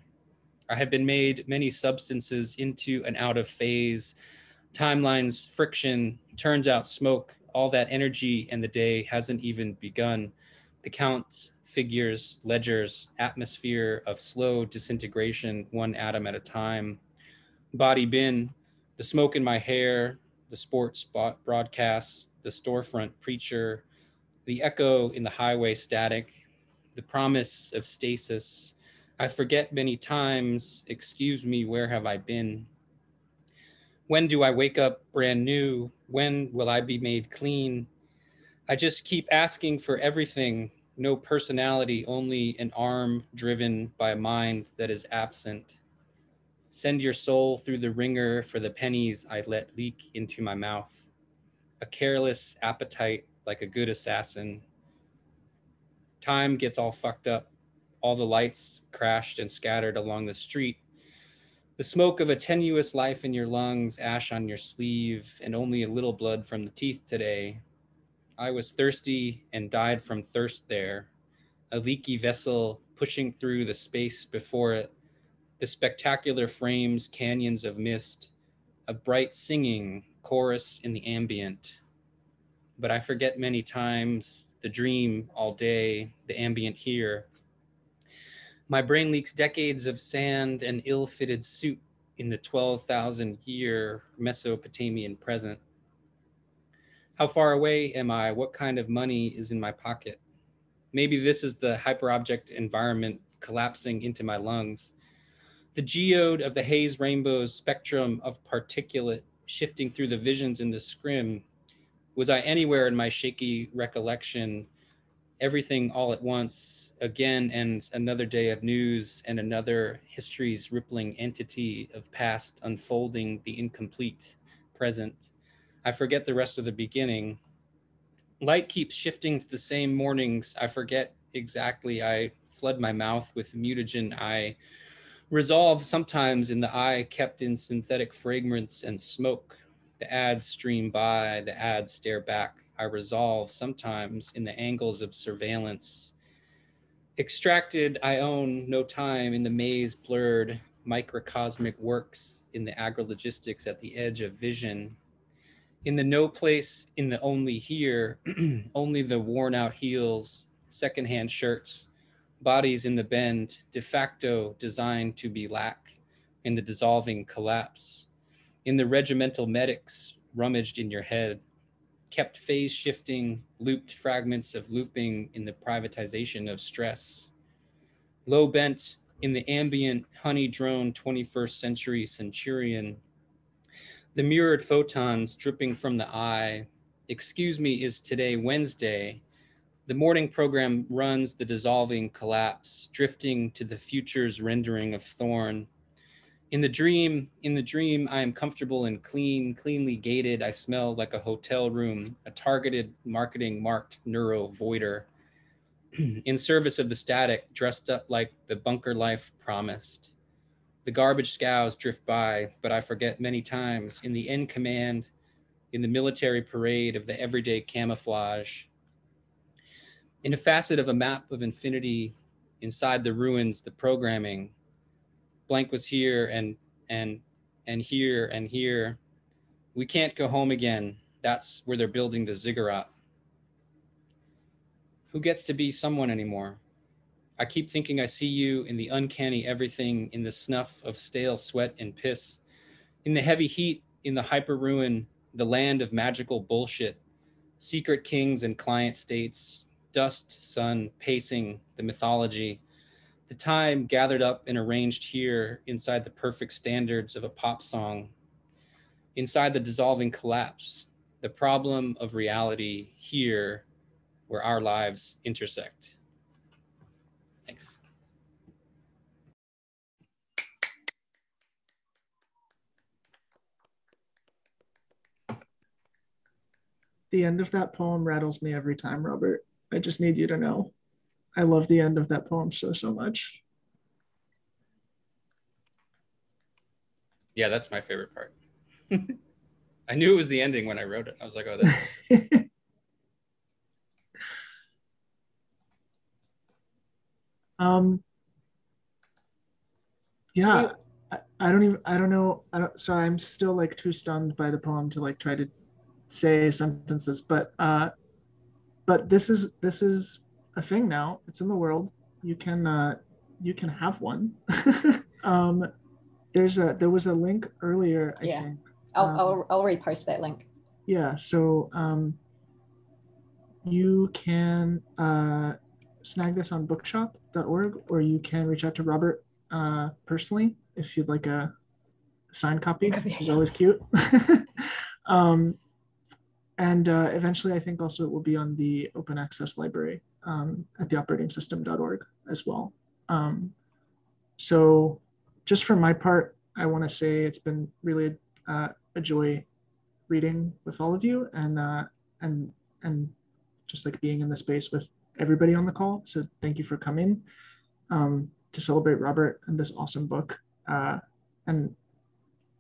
S4: I have been made many substances into and out of phase timelines, friction, turns out smoke, all that energy and the day hasn't even begun. The counts, figures, ledgers, atmosphere of slow disintegration, one atom at a time. Body bin, the smoke in my hair, the sports broadcasts, the storefront preacher, the echo in the highway static, the promise of stasis. I forget many times, excuse me, where have I been? When do I wake up brand new? When will I be made clean? I just keep asking for everything. No personality, only an arm driven by a mind that is absent. Send your soul through the ringer for the pennies I let leak into my mouth. A careless appetite like a good assassin. Time gets all fucked up. All the lights crashed and scattered along the street the smoke of a tenuous life in your lungs, ash on your sleeve, and only a little blood from the teeth today. I was thirsty and died from thirst there, a leaky vessel pushing through the space before it, the spectacular frames, canyons of mist, a bright singing chorus in the ambient. But I forget many times the dream all day, the ambient here, my brain leaks decades of sand and ill fitted suit in the 12,000 year Mesopotamian present. How far away am I? What kind of money is in my pocket? Maybe this is the hyperobject environment collapsing into my lungs. The geode of the haze rainbow's spectrum of particulate shifting through the visions in the scrim. Was I anywhere in my shaky recollection everything all at once again and another day of news and another history's rippling entity of past unfolding the incomplete present. I forget the rest of the beginning. Light keeps shifting to the same mornings. I forget exactly. I flood my mouth with mutagen. I resolve sometimes in the eye kept in synthetic fragrance and smoke. The ads stream by, the ads stare back. I resolve sometimes in the angles of surveillance. Extracted, I own no time in the maze blurred microcosmic works in the agrilogistics at the edge of vision. In the no place, in the only here, [CLEARS THROAT] only the worn out heels, secondhand shirts, bodies in the bend, de facto designed to be lack, in the dissolving collapse, in the regimental medics rummaged in your head, kept phase shifting, looped fragments of looping in the privatization of stress, low bent in the ambient honey drone 21st century centurion, the mirrored photons dripping from the eye. Excuse me, is today Wednesday? The morning program runs the dissolving collapse, drifting to the future's rendering of thorn. In the dream, in the dream, I am comfortable and clean, cleanly gated. I smell like a hotel room, a targeted marketing marked neuro voider. [CLEARS THROAT] in service of the static, dressed up like the bunker life promised. The garbage scows drift by, but I forget many times in the end command, in the military parade of the everyday camouflage. In a facet of a map of infinity, inside the ruins, the programming, blank was here and and and here and here. We can't go home again. That's where they're building the ziggurat. Who gets to be someone anymore? I keep thinking I see you in the uncanny everything, in the snuff of stale sweat and piss, in the heavy heat, in the hyper ruin, the land of magical bullshit, secret kings and client states, dust, sun, pacing, the mythology, the time gathered up and arranged here inside the perfect standards of a pop song, inside the dissolving collapse, the problem of reality here where our lives intersect. Thanks.
S2: The end of that poem rattles me every time, Robert. I just need you to know. I love the end of that poem so, so much.
S4: Yeah, that's my favorite part. [LAUGHS] I knew it was the ending when I wrote it. I was like, oh, that's [LAUGHS]
S2: um yeah I, I don't even i don't know i don't sorry i'm still like too stunned by the poem to like try to say sentences but uh but this is this is a thing now it's in the world you can uh you can have one [LAUGHS] um there's a there was a link earlier i
S1: Yeah.
S2: think
S1: I'll,
S2: Um,
S1: I'll, I'll repost that link.
S2: yeah so um you can uh snag this on bookshop.org or you can reach out to robert uh personally if you'd like a signed copy
S1: Copy.
S2: which is always cute [LAUGHS] um and uh, eventually i think also it will be on the open access library um, at the operating system.org as well um, so just for my part i want to say it's been really uh, a joy reading with all of you and uh, and and just like being in the space with everybody on the call. So thank you for coming um, to celebrate Robert and this awesome book. Uh, and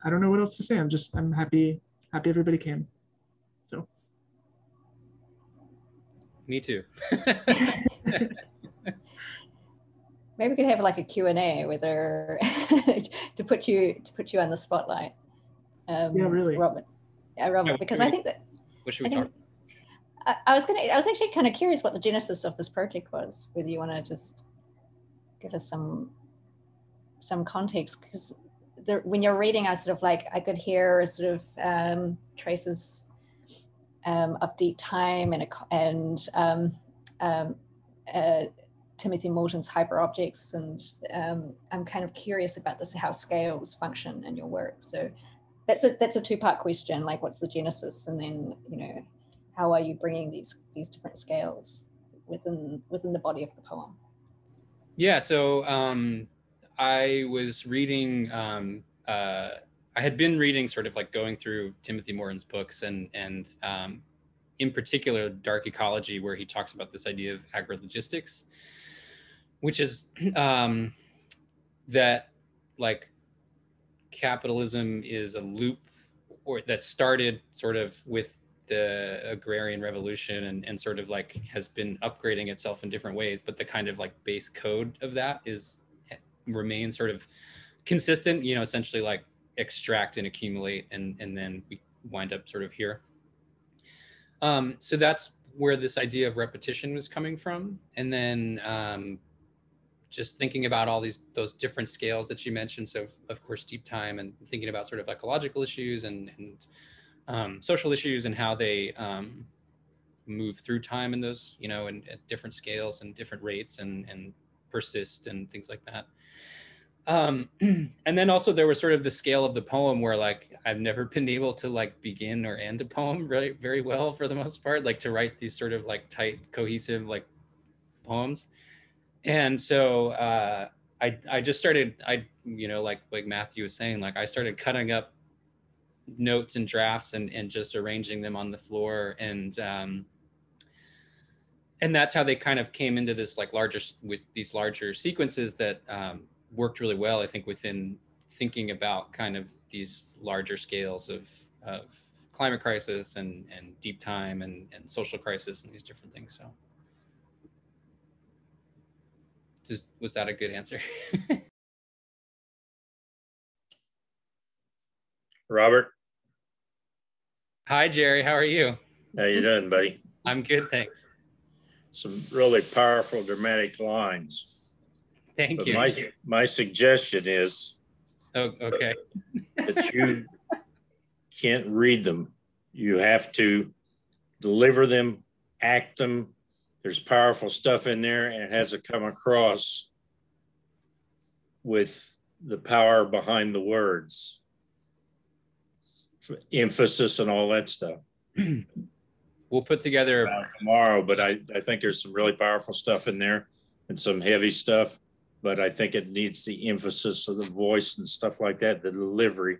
S2: I don't know what else to say. I'm just I'm happy happy everybody came. So
S4: me too. [LAUGHS]
S1: Maybe we could have like a Q&A whether [LAUGHS] to put you to put you on the spotlight. Um,
S2: Yeah, really.
S1: Robert. Yeah, Robert,
S4: Yeah,
S1: because
S4: we-
S1: I think that
S4: what should
S1: I
S4: we
S1: think
S4: talk?
S1: I, I was gonna I was actually kind of curious what the genesis of this project was, whether you want to just give us some some context because when you're reading I sort of like I could hear sort of um, traces um, of deep time and and um, um, uh, Timothy Morton's hyper objects. And um, I'm kind of curious about this how scales function in your work. So that's a that's a two part question like what's the genesis? And then you know how are you bringing these these different scales within within the body of the poem?
S4: Yeah, so um, I was reading. Um, uh, I had been reading, sort of like going through Timothy Morton's books, and and um, in particular, Dark Ecology, where he talks about this idea of agrilogistics, which is [CLEARS THROAT] um, that like capitalism is a loop, or that started sort of with the agrarian revolution and, and sort of like has been upgrading itself in different ways but the kind of like base code of that is remains sort of consistent you know essentially like extract and accumulate and and then we wind up sort of here Um, so that's where this idea of repetition was coming from. And then um, just thinking about all these those different scales that you mentioned. So of course, deep time and thinking about sort of ecological issues and, and um, social issues and how they um, move through time in those, you know, and at different scales and different rates and, and persist and things like that. Um, [CLEARS THROAT] and then also there was sort of the scale of the poem where like I've never been able to like begin or end a poem [LAUGHS] really very well for the most part, like to write these sort of like tight, cohesive like poems. And so uh, I I just started I you know like like Matthew was saying like I started cutting up notes and drafts and and just arranging them on the floor and um, and that's how they kind of came into this like larger with these larger sequences that um, worked really well i think within thinking about kind of these larger scales of of climate crisis and and deep time and and social crisis and these different things so. Just, was that a good answer? [LAUGHS]
S6: Robert,
S4: hi jerry how are you?
S6: How you doing, buddy?
S4: i'm good thanks.
S6: Some really powerful, dramatic lines.
S4: Thank
S6: But
S4: you
S6: my my suggestion is
S4: oh, okay
S6: that you can't read them. You have to deliver them, act them. There's powerful stuff in there, and it has to come across with the power behind the words, emphasis, and all that stuff. [CLEARS THROAT]
S4: we'll put together
S6: about tomorrow, but I, I think there's some really powerful stuff in there and some heavy stuff. But I think it needs the emphasis of the voice and stuff like that. The delivery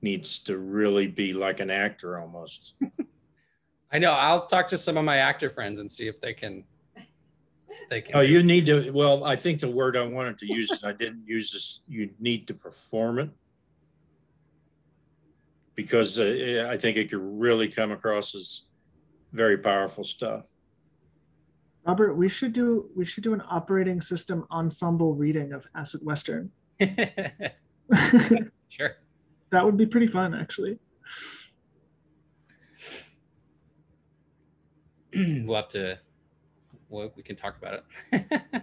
S6: needs to really be like an actor almost. [LAUGHS]
S4: i know i'll talk to some of my actor friends and see if they can if they can
S6: Oh, you need to, well, I think the word I wanted to use, and I didn't use this, you need to perform it. Because uh, I think it could really come across as very powerful stuff.
S2: Robert, we should do we should do an operating system ensemble reading of Acid Western. [LAUGHS] [LAUGHS]
S4: sure
S2: that would be pretty fun, actually. [CLEARS THROAT]
S4: we'll have to well, we can talk about it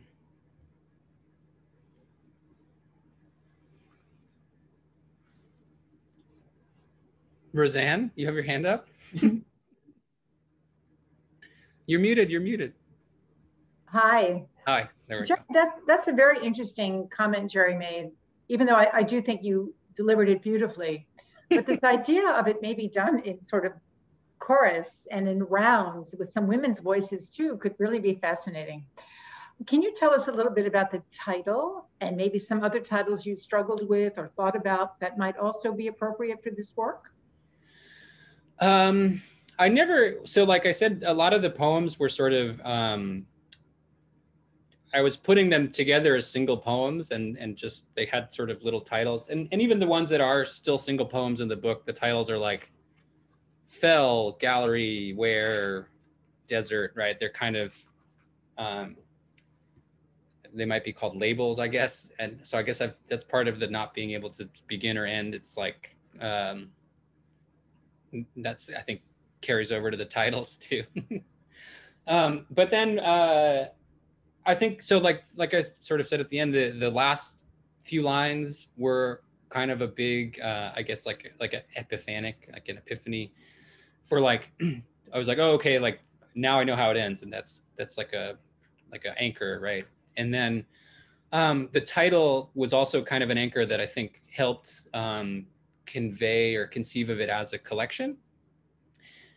S4: [LAUGHS] roseanne you have your hand up [LAUGHS] you're muted you're muted
S7: Hi.
S4: hi there we
S7: Jer-
S4: go
S7: That, that's a very interesting comment Jerry made, even though I, I do think you delivered it beautifully. But this [LAUGHS] idea of it maybe done in sort of chorus and in rounds with some women's voices too could really be fascinating. Can you tell us a little bit about the title and maybe some other titles you struggled with or thought about that might also be appropriate for this work?
S4: Um, I never. So, like I said, a lot of the poems were sort of. Um, I was putting them together as single poems, and and just they had sort of little titles, and and even the ones that are still single poems in the book, the titles are like, "Fell," "Gallery," "Where," "Desert." Right? They're kind of. Um, they might be called labels, I guess, and so I guess I've, that's part of the not being able to begin or end. It's like um, that's I think carries over to the titles [LAUGHS] too. um, but then uh, I think so. Like like I sort of said at the end, the the last few lines were kind of a big, uh, I guess like like an epiphanic, like an epiphany, for like [CLEARS THROAT] I was like, oh okay, like now I know how it ends, and that's that's like a like an anchor, right? And then um, the title was also kind of an anchor that I think helped um, convey or conceive of it as a collection.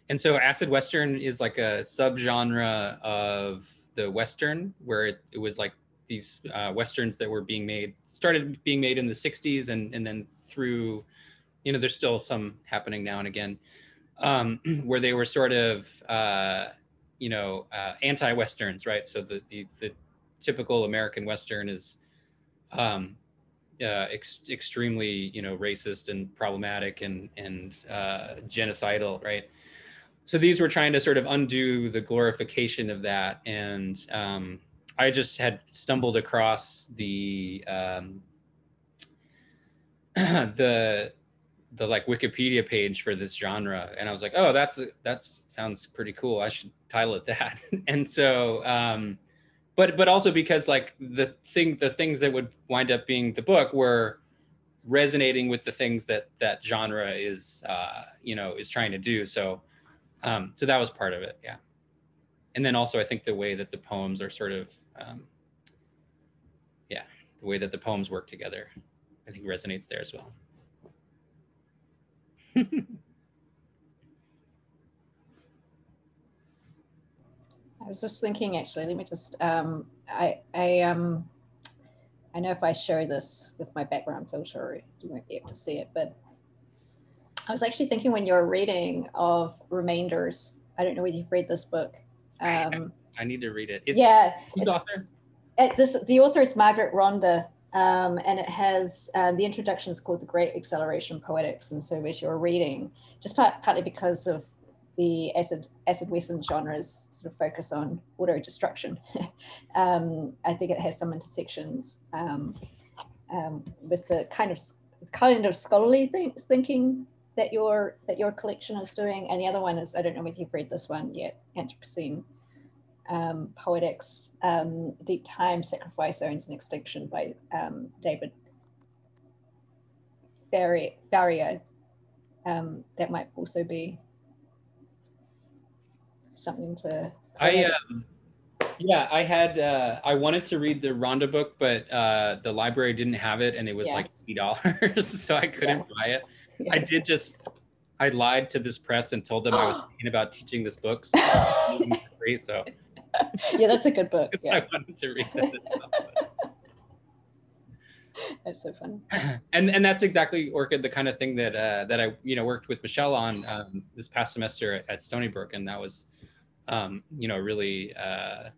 S4: And so acid western is like a subgenre of the western, where it, it was like these uh, westerns that were being made started being made in the 60s and and then through you know there's still some happening now and again um, [CLEARS THROAT] where they were sort of uh, you know uh, anti-westerns right so the, the the typical american western is um, uh, ex- extremely you know racist and problematic and and uh, genocidal right so these were trying to sort of undo the glorification of that and um, i just had stumbled across the um, [CLEARS THROAT] the the like Wikipedia page for this genre, and I was like, oh, that's that sounds pretty cool. I should title it that. [LAUGHS] and so, um, but but also because like the thing the things that would wind up being the book were resonating with the things that that genre is uh, you know is trying to do. So um, so that was part of it, yeah. And then also I think the way that the poems are sort of um, yeah the way that the poems work together, I think resonates there as well. [LAUGHS]
S1: I was just thinking, actually, let me just, um, I, I, um, I know if I show this with my background filter, you won't be able to see it, but I was actually thinking when you're reading of Remainders, I don't know whether you've read this book. Um,
S4: I need to read it. It's,
S1: yeah.
S4: Who's author?
S1: It, this, the author is Margaret Ronda, um, and it has um, the introduction is called the Great Acceleration Poetics. And so as you're reading, just part, partly because of the acid acid Western genres sort of focus on auto destruction. [LAUGHS] um, I think it has some intersections um, um, with the kind of kind of scholarly things, thinking that your that your collection is doing, and the other one is I don't know if you've read this one yet, Anthropocene um, Poetics, um, Deep Time, Sacrifice, Zones, and Extinction by um, David Farrier. That might also be something to.
S4: I um, yeah, I had uh, I wanted to read the Ronda book, but uh, the library didn't have it, and it was yeah. like eighty dollars, [LAUGHS] so I couldn't yeah. buy it. Yeah. I did just I lied to this press and told them I was [GASPS] thinking about teaching this book. So, [LAUGHS] so.
S1: yeah, that's a good book. [LAUGHS] Yeah.
S4: I wanted to read it.
S1: that's so fun. [CLEARS THROAT]
S4: And and that's exactly Orchid, the kind of thing that uh, that I you know worked with Michelle on um, this past semester at Stony Brook, and that was um, you know, really, uh,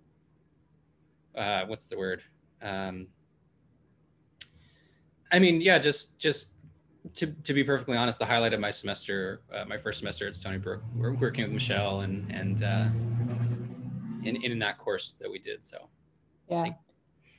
S4: uh, what's the word? Um, I mean, yeah, just, just to, to be perfectly honest, the highlight of my semester, uh, my first semester at Stony Brook, we're working with Michelle and, and, uh, in, in that course that we did. So
S1: yeah.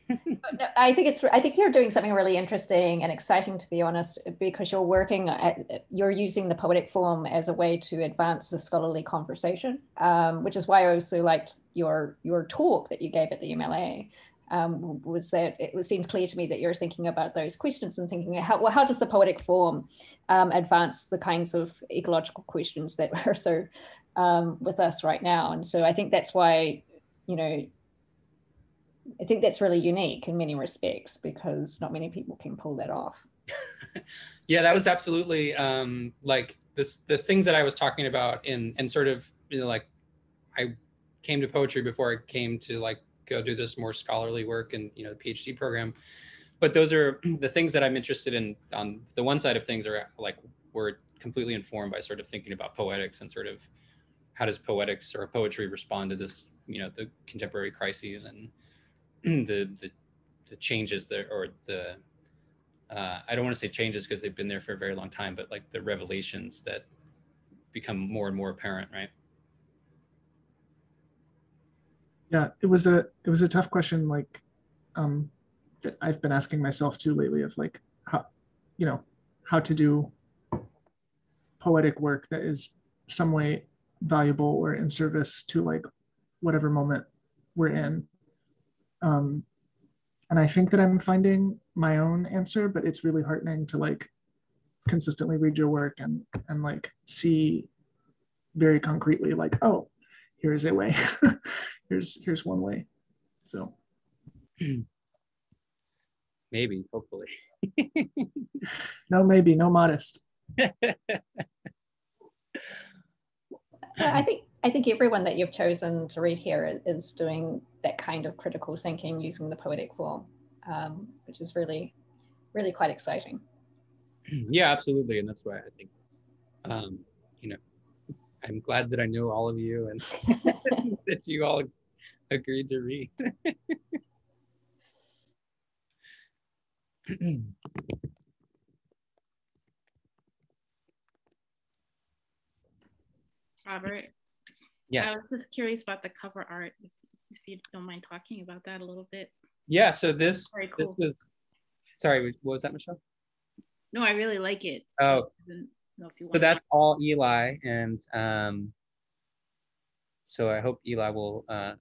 S1: [LAUGHS] I think it's I think you're doing something really interesting and exciting to be honest because you're working at, you're using the poetic form as a way to advance the scholarly conversation um, which is why I also liked your your talk that you gave at the UMLA um, was that it seemed clear to me that you're thinking about those questions and thinking how well how does the poetic form um, advance the kinds of ecological questions that [LAUGHS] are so um, with us right now? And so I think that's why you know I think that's really unique in many respects because not many people can pull that off. [LAUGHS]
S4: yeah, that was absolutely um, like this the things that I was talking about in and sort of you know like I came to poetry before I came to like go do this more scholarly work and you know the PhD program. But those are [CLEARS THROAT] the things that I'm interested in on the one side of things are like we're completely informed by sort of thinking about poetics and sort of how does poetics or poetry respond to this, you know, the contemporary crises and [CLEARS THROAT] the, the the changes that or the uh, I don't want to say changes because they've been there for a very long time, but like the revelations that become more and more apparent, right?
S2: Yeah, it was a it was a tough question, like um, that I've been asking myself too lately of like how you know how to do poetic work that is some way valuable or in service to like whatever moment we're in um, and I think that I'm finding my own answer, but it's really heartening to like consistently read your work and and like see very concretely like, oh, here's a way. [LAUGHS] here's here's one way. So [CLEARS THROAT]
S4: maybe, hopefully. [LAUGHS]
S2: no, maybe, no modest. [LAUGHS]
S1: I think I think everyone that you've chosen to read here is doing that kind of critical thinking using the poetic form, um, which is really, really quite exciting. [CLEARS THROAT]
S4: Yeah, absolutely, and that's why I think, um, you know, I'm glad that I know all of you and [LAUGHS] [LAUGHS] that you all agreed to read. [LAUGHS]
S3: Robert,
S4: Yes.
S3: I was just curious about the cover art, if, if you don't mind talking about that a little bit.
S4: Yeah, so this, Very cool. this was, sorry, what was that, Michelle?
S3: No, I really like it.
S4: Oh,
S3: I know if you
S4: so that's all Eli, and um, so I hope Eli will uh,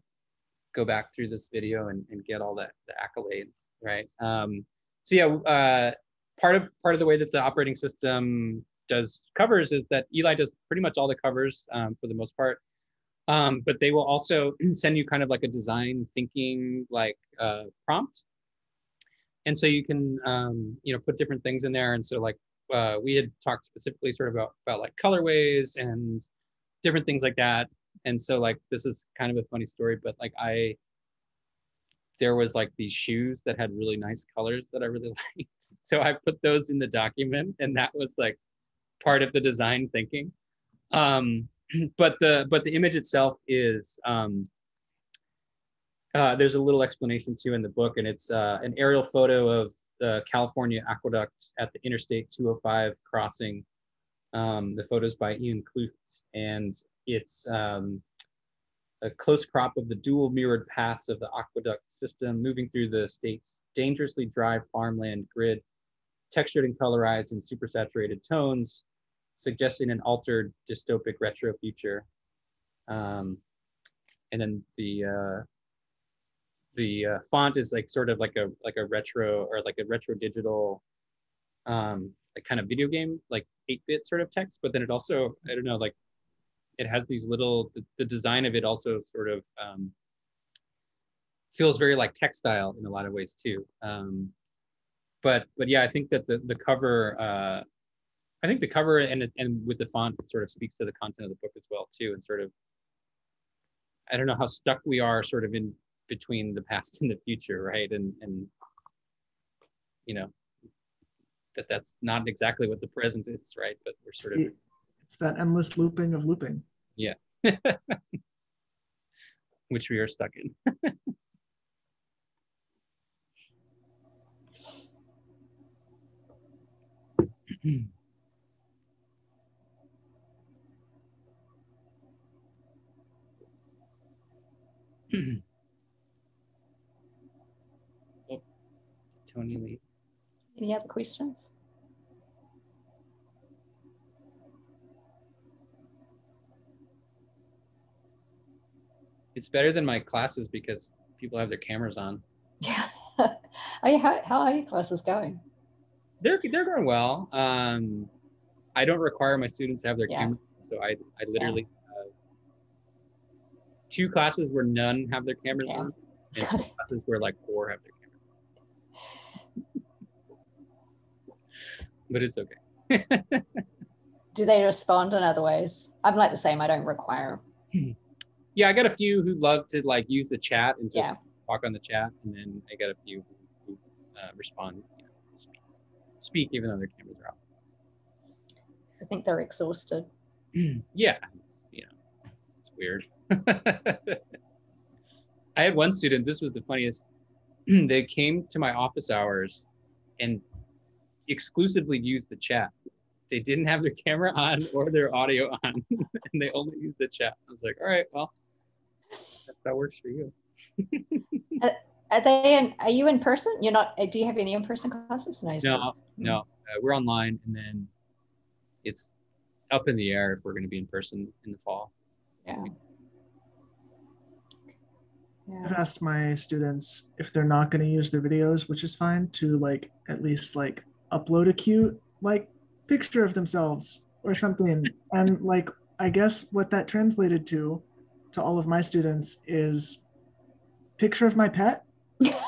S4: go back through this video and, and get all that the accolades, right? Um, so yeah, uh, part of part of the way that the operating system does covers is that Eli does pretty much all the covers um, for the most part. Um, but they will also [CLEARS THROAT] send you kind of like a design thinking like uh, prompt. And so you can, um, you know, put different things in there. And so like uh, we had talked specifically sort of about, about like colorways and different things like that. And so like, this is kind of a funny story, but like I, there was like these shoes that had really nice colors that I really [LAUGHS] liked. So I put those in the document and that was like part of the design thinking. Um, [CLEARS THROAT] but the but the image itself is um, uh, there's a little explanation too in the book, and it's uh, an aerial photo of the California aqueduct at the Interstate 205 crossing. Um, the photos by Ian Kluft, and it's um, a close crop of the dual mirrored paths of the aqueduct system moving through the state's dangerously dry farmland grid, textured and colorized in supersaturated tones, suggesting an altered dystopic retro future. Um, and then the uh, the uh, font is like sort of like a like a retro or like a retro digital um, like kind of video game like 8-bit sort of text but then it also i don't know like it has these little the, the design of it also sort of um, feels very like textile in a lot of ways too um, but but yeah i think that the the cover uh, i think the cover and and with the font sort of speaks to the content of the book as well too and sort of i don't know how stuck we are sort of in between the past [LAUGHS] and the future right? And and you know that that's not exactly what the present is right? But we're sort of
S2: It's that endless looping of looping.
S4: yeah. [LAUGHS] Which we are stuck in. oh, [LAUGHS] [CLEARS THROAT] Tony Lee.
S1: Any other questions?
S4: It's better than my classes because people have their cameras on.
S1: Yeah. [LAUGHS] oh, yeah, how, how are your classes going?
S4: They're they're going well. Um, I don't require my students to have their
S1: Yeah.
S4: cameras, so I I literally have two classes where none have their cameras
S1: Okay.
S4: on, and two [LAUGHS] classes where like four have their cameras. On. But it's okay. [LAUGHS]
S1: Do they respond in other ways? I'm like the same. I don't require. [CLEARS THROAT]
S4: Yeah, I got a few who love to like use the chat and just
S1: Yeah.
S4: talk on the chat, and then I got a few who, who uh, respond, you know, speak, speak even though their cameras are off.
S1: I think they're exhausted. [CLEARS THROAT]
S4: yeah, it's, you know, it's weird. [LAUGHS] I had one student, this was the funniest. [CLEARS THROAT] they came to my office hours and exclusively used the chat. They didn't have their camera on or their audio on, [LAUGHS] and they only used the chat. I was like, all right, well, that, works for you. [LAUGHS]
S1: Are they in, are you in person? You're not, uh, do you have any in-person classes? No.
S4: No, no, uh, we're online, and then it's up in the air if we're going to be in person in the fall.
S1: Yeah.
S2: I've asked my students if they're not going to use their videos, which is fine, to like at least like upload a cute like picture of themselves or something. and like I guess what that translated to to all of my students is picture of my pet.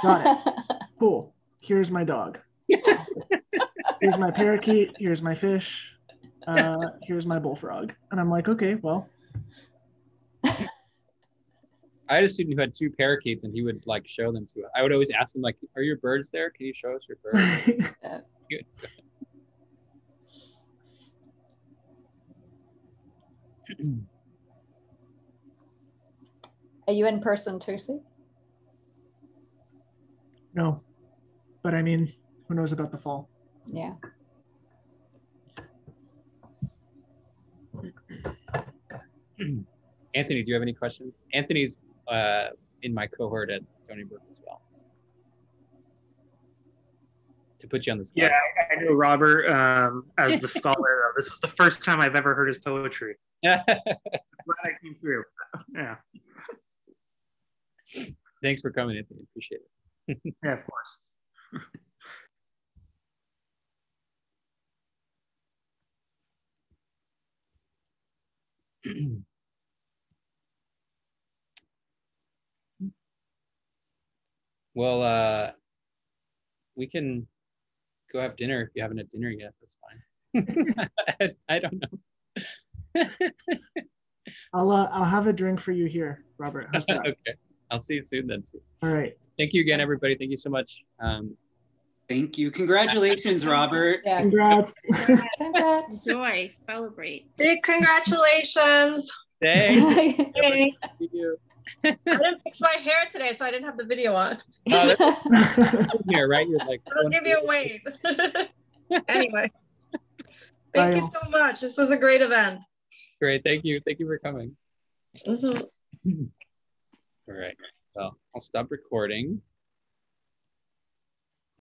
S2: Got it. [LAUGHS] Cool. Here's my dog. here's my parakeet. Here's my fish. Uh, here's my bullfrog. And I'm like, okay, well,
S4: I had a student who had two parakeets, and he would like show them to us. I would always ask him like, "Are your birds there? Can you show us your birds?" [LAUGHS] Good. [CLEARS THROAT]
S1: Are you in person too, Sue?
S2: no. But I mean, who knows about the fall?
S1: Yeah. [CLEARS THROAT]
S4: Anthony, do you have any questions? Anthony's uh, in my cohort at Stony Brook as well. to put you on the spot.
S8: Yeah, I, know Robert um, as the [LAUGHS] scholar. this was the first time I've ever heard his poetry.
S4: Yeah. [LAUGHS]
S8: Glad I came through. Yeah,
S4: Thanks for coming, Anthony. Appreciate it. [LAUGHS]
S8: yeah, of course. [CLEARS THROAT]
S4: well, uh, we can go have dinner if you haven't had dinner yet. That's fine. I, [LAUGHS] I don't know. [LAUGHS]
S2: I'll uh, I'll have a drink for you here, Robert. How's that? [LAUGHS]
S4: okay. I'll see you soon then.
S2: All right.
S4: Thank you again, everybody. Thank you so much. Um,
S5: Thank you. Congratulations, Robert.
S1: Yeah.
S2: Congrats.
S1: Congrats.
S3: Enjoy, celebrate.
S9: Big congratulations.
S4: thank
S9: Hey,
S4: you. [LAUGHS]
S9: I didn't fix my hair today, so I didn't have the video on.
S4: Oh, [LAUGHS] [LAUGHS] here, right? You're like,
S9: I'll give you a wave. anyway,
S2: Bye,
S9: thank you so much. This was a great event.
S4: great. Thank you. Thank you for coming.
S9: Mhm.
S4: All right. Well, I'll stop recording.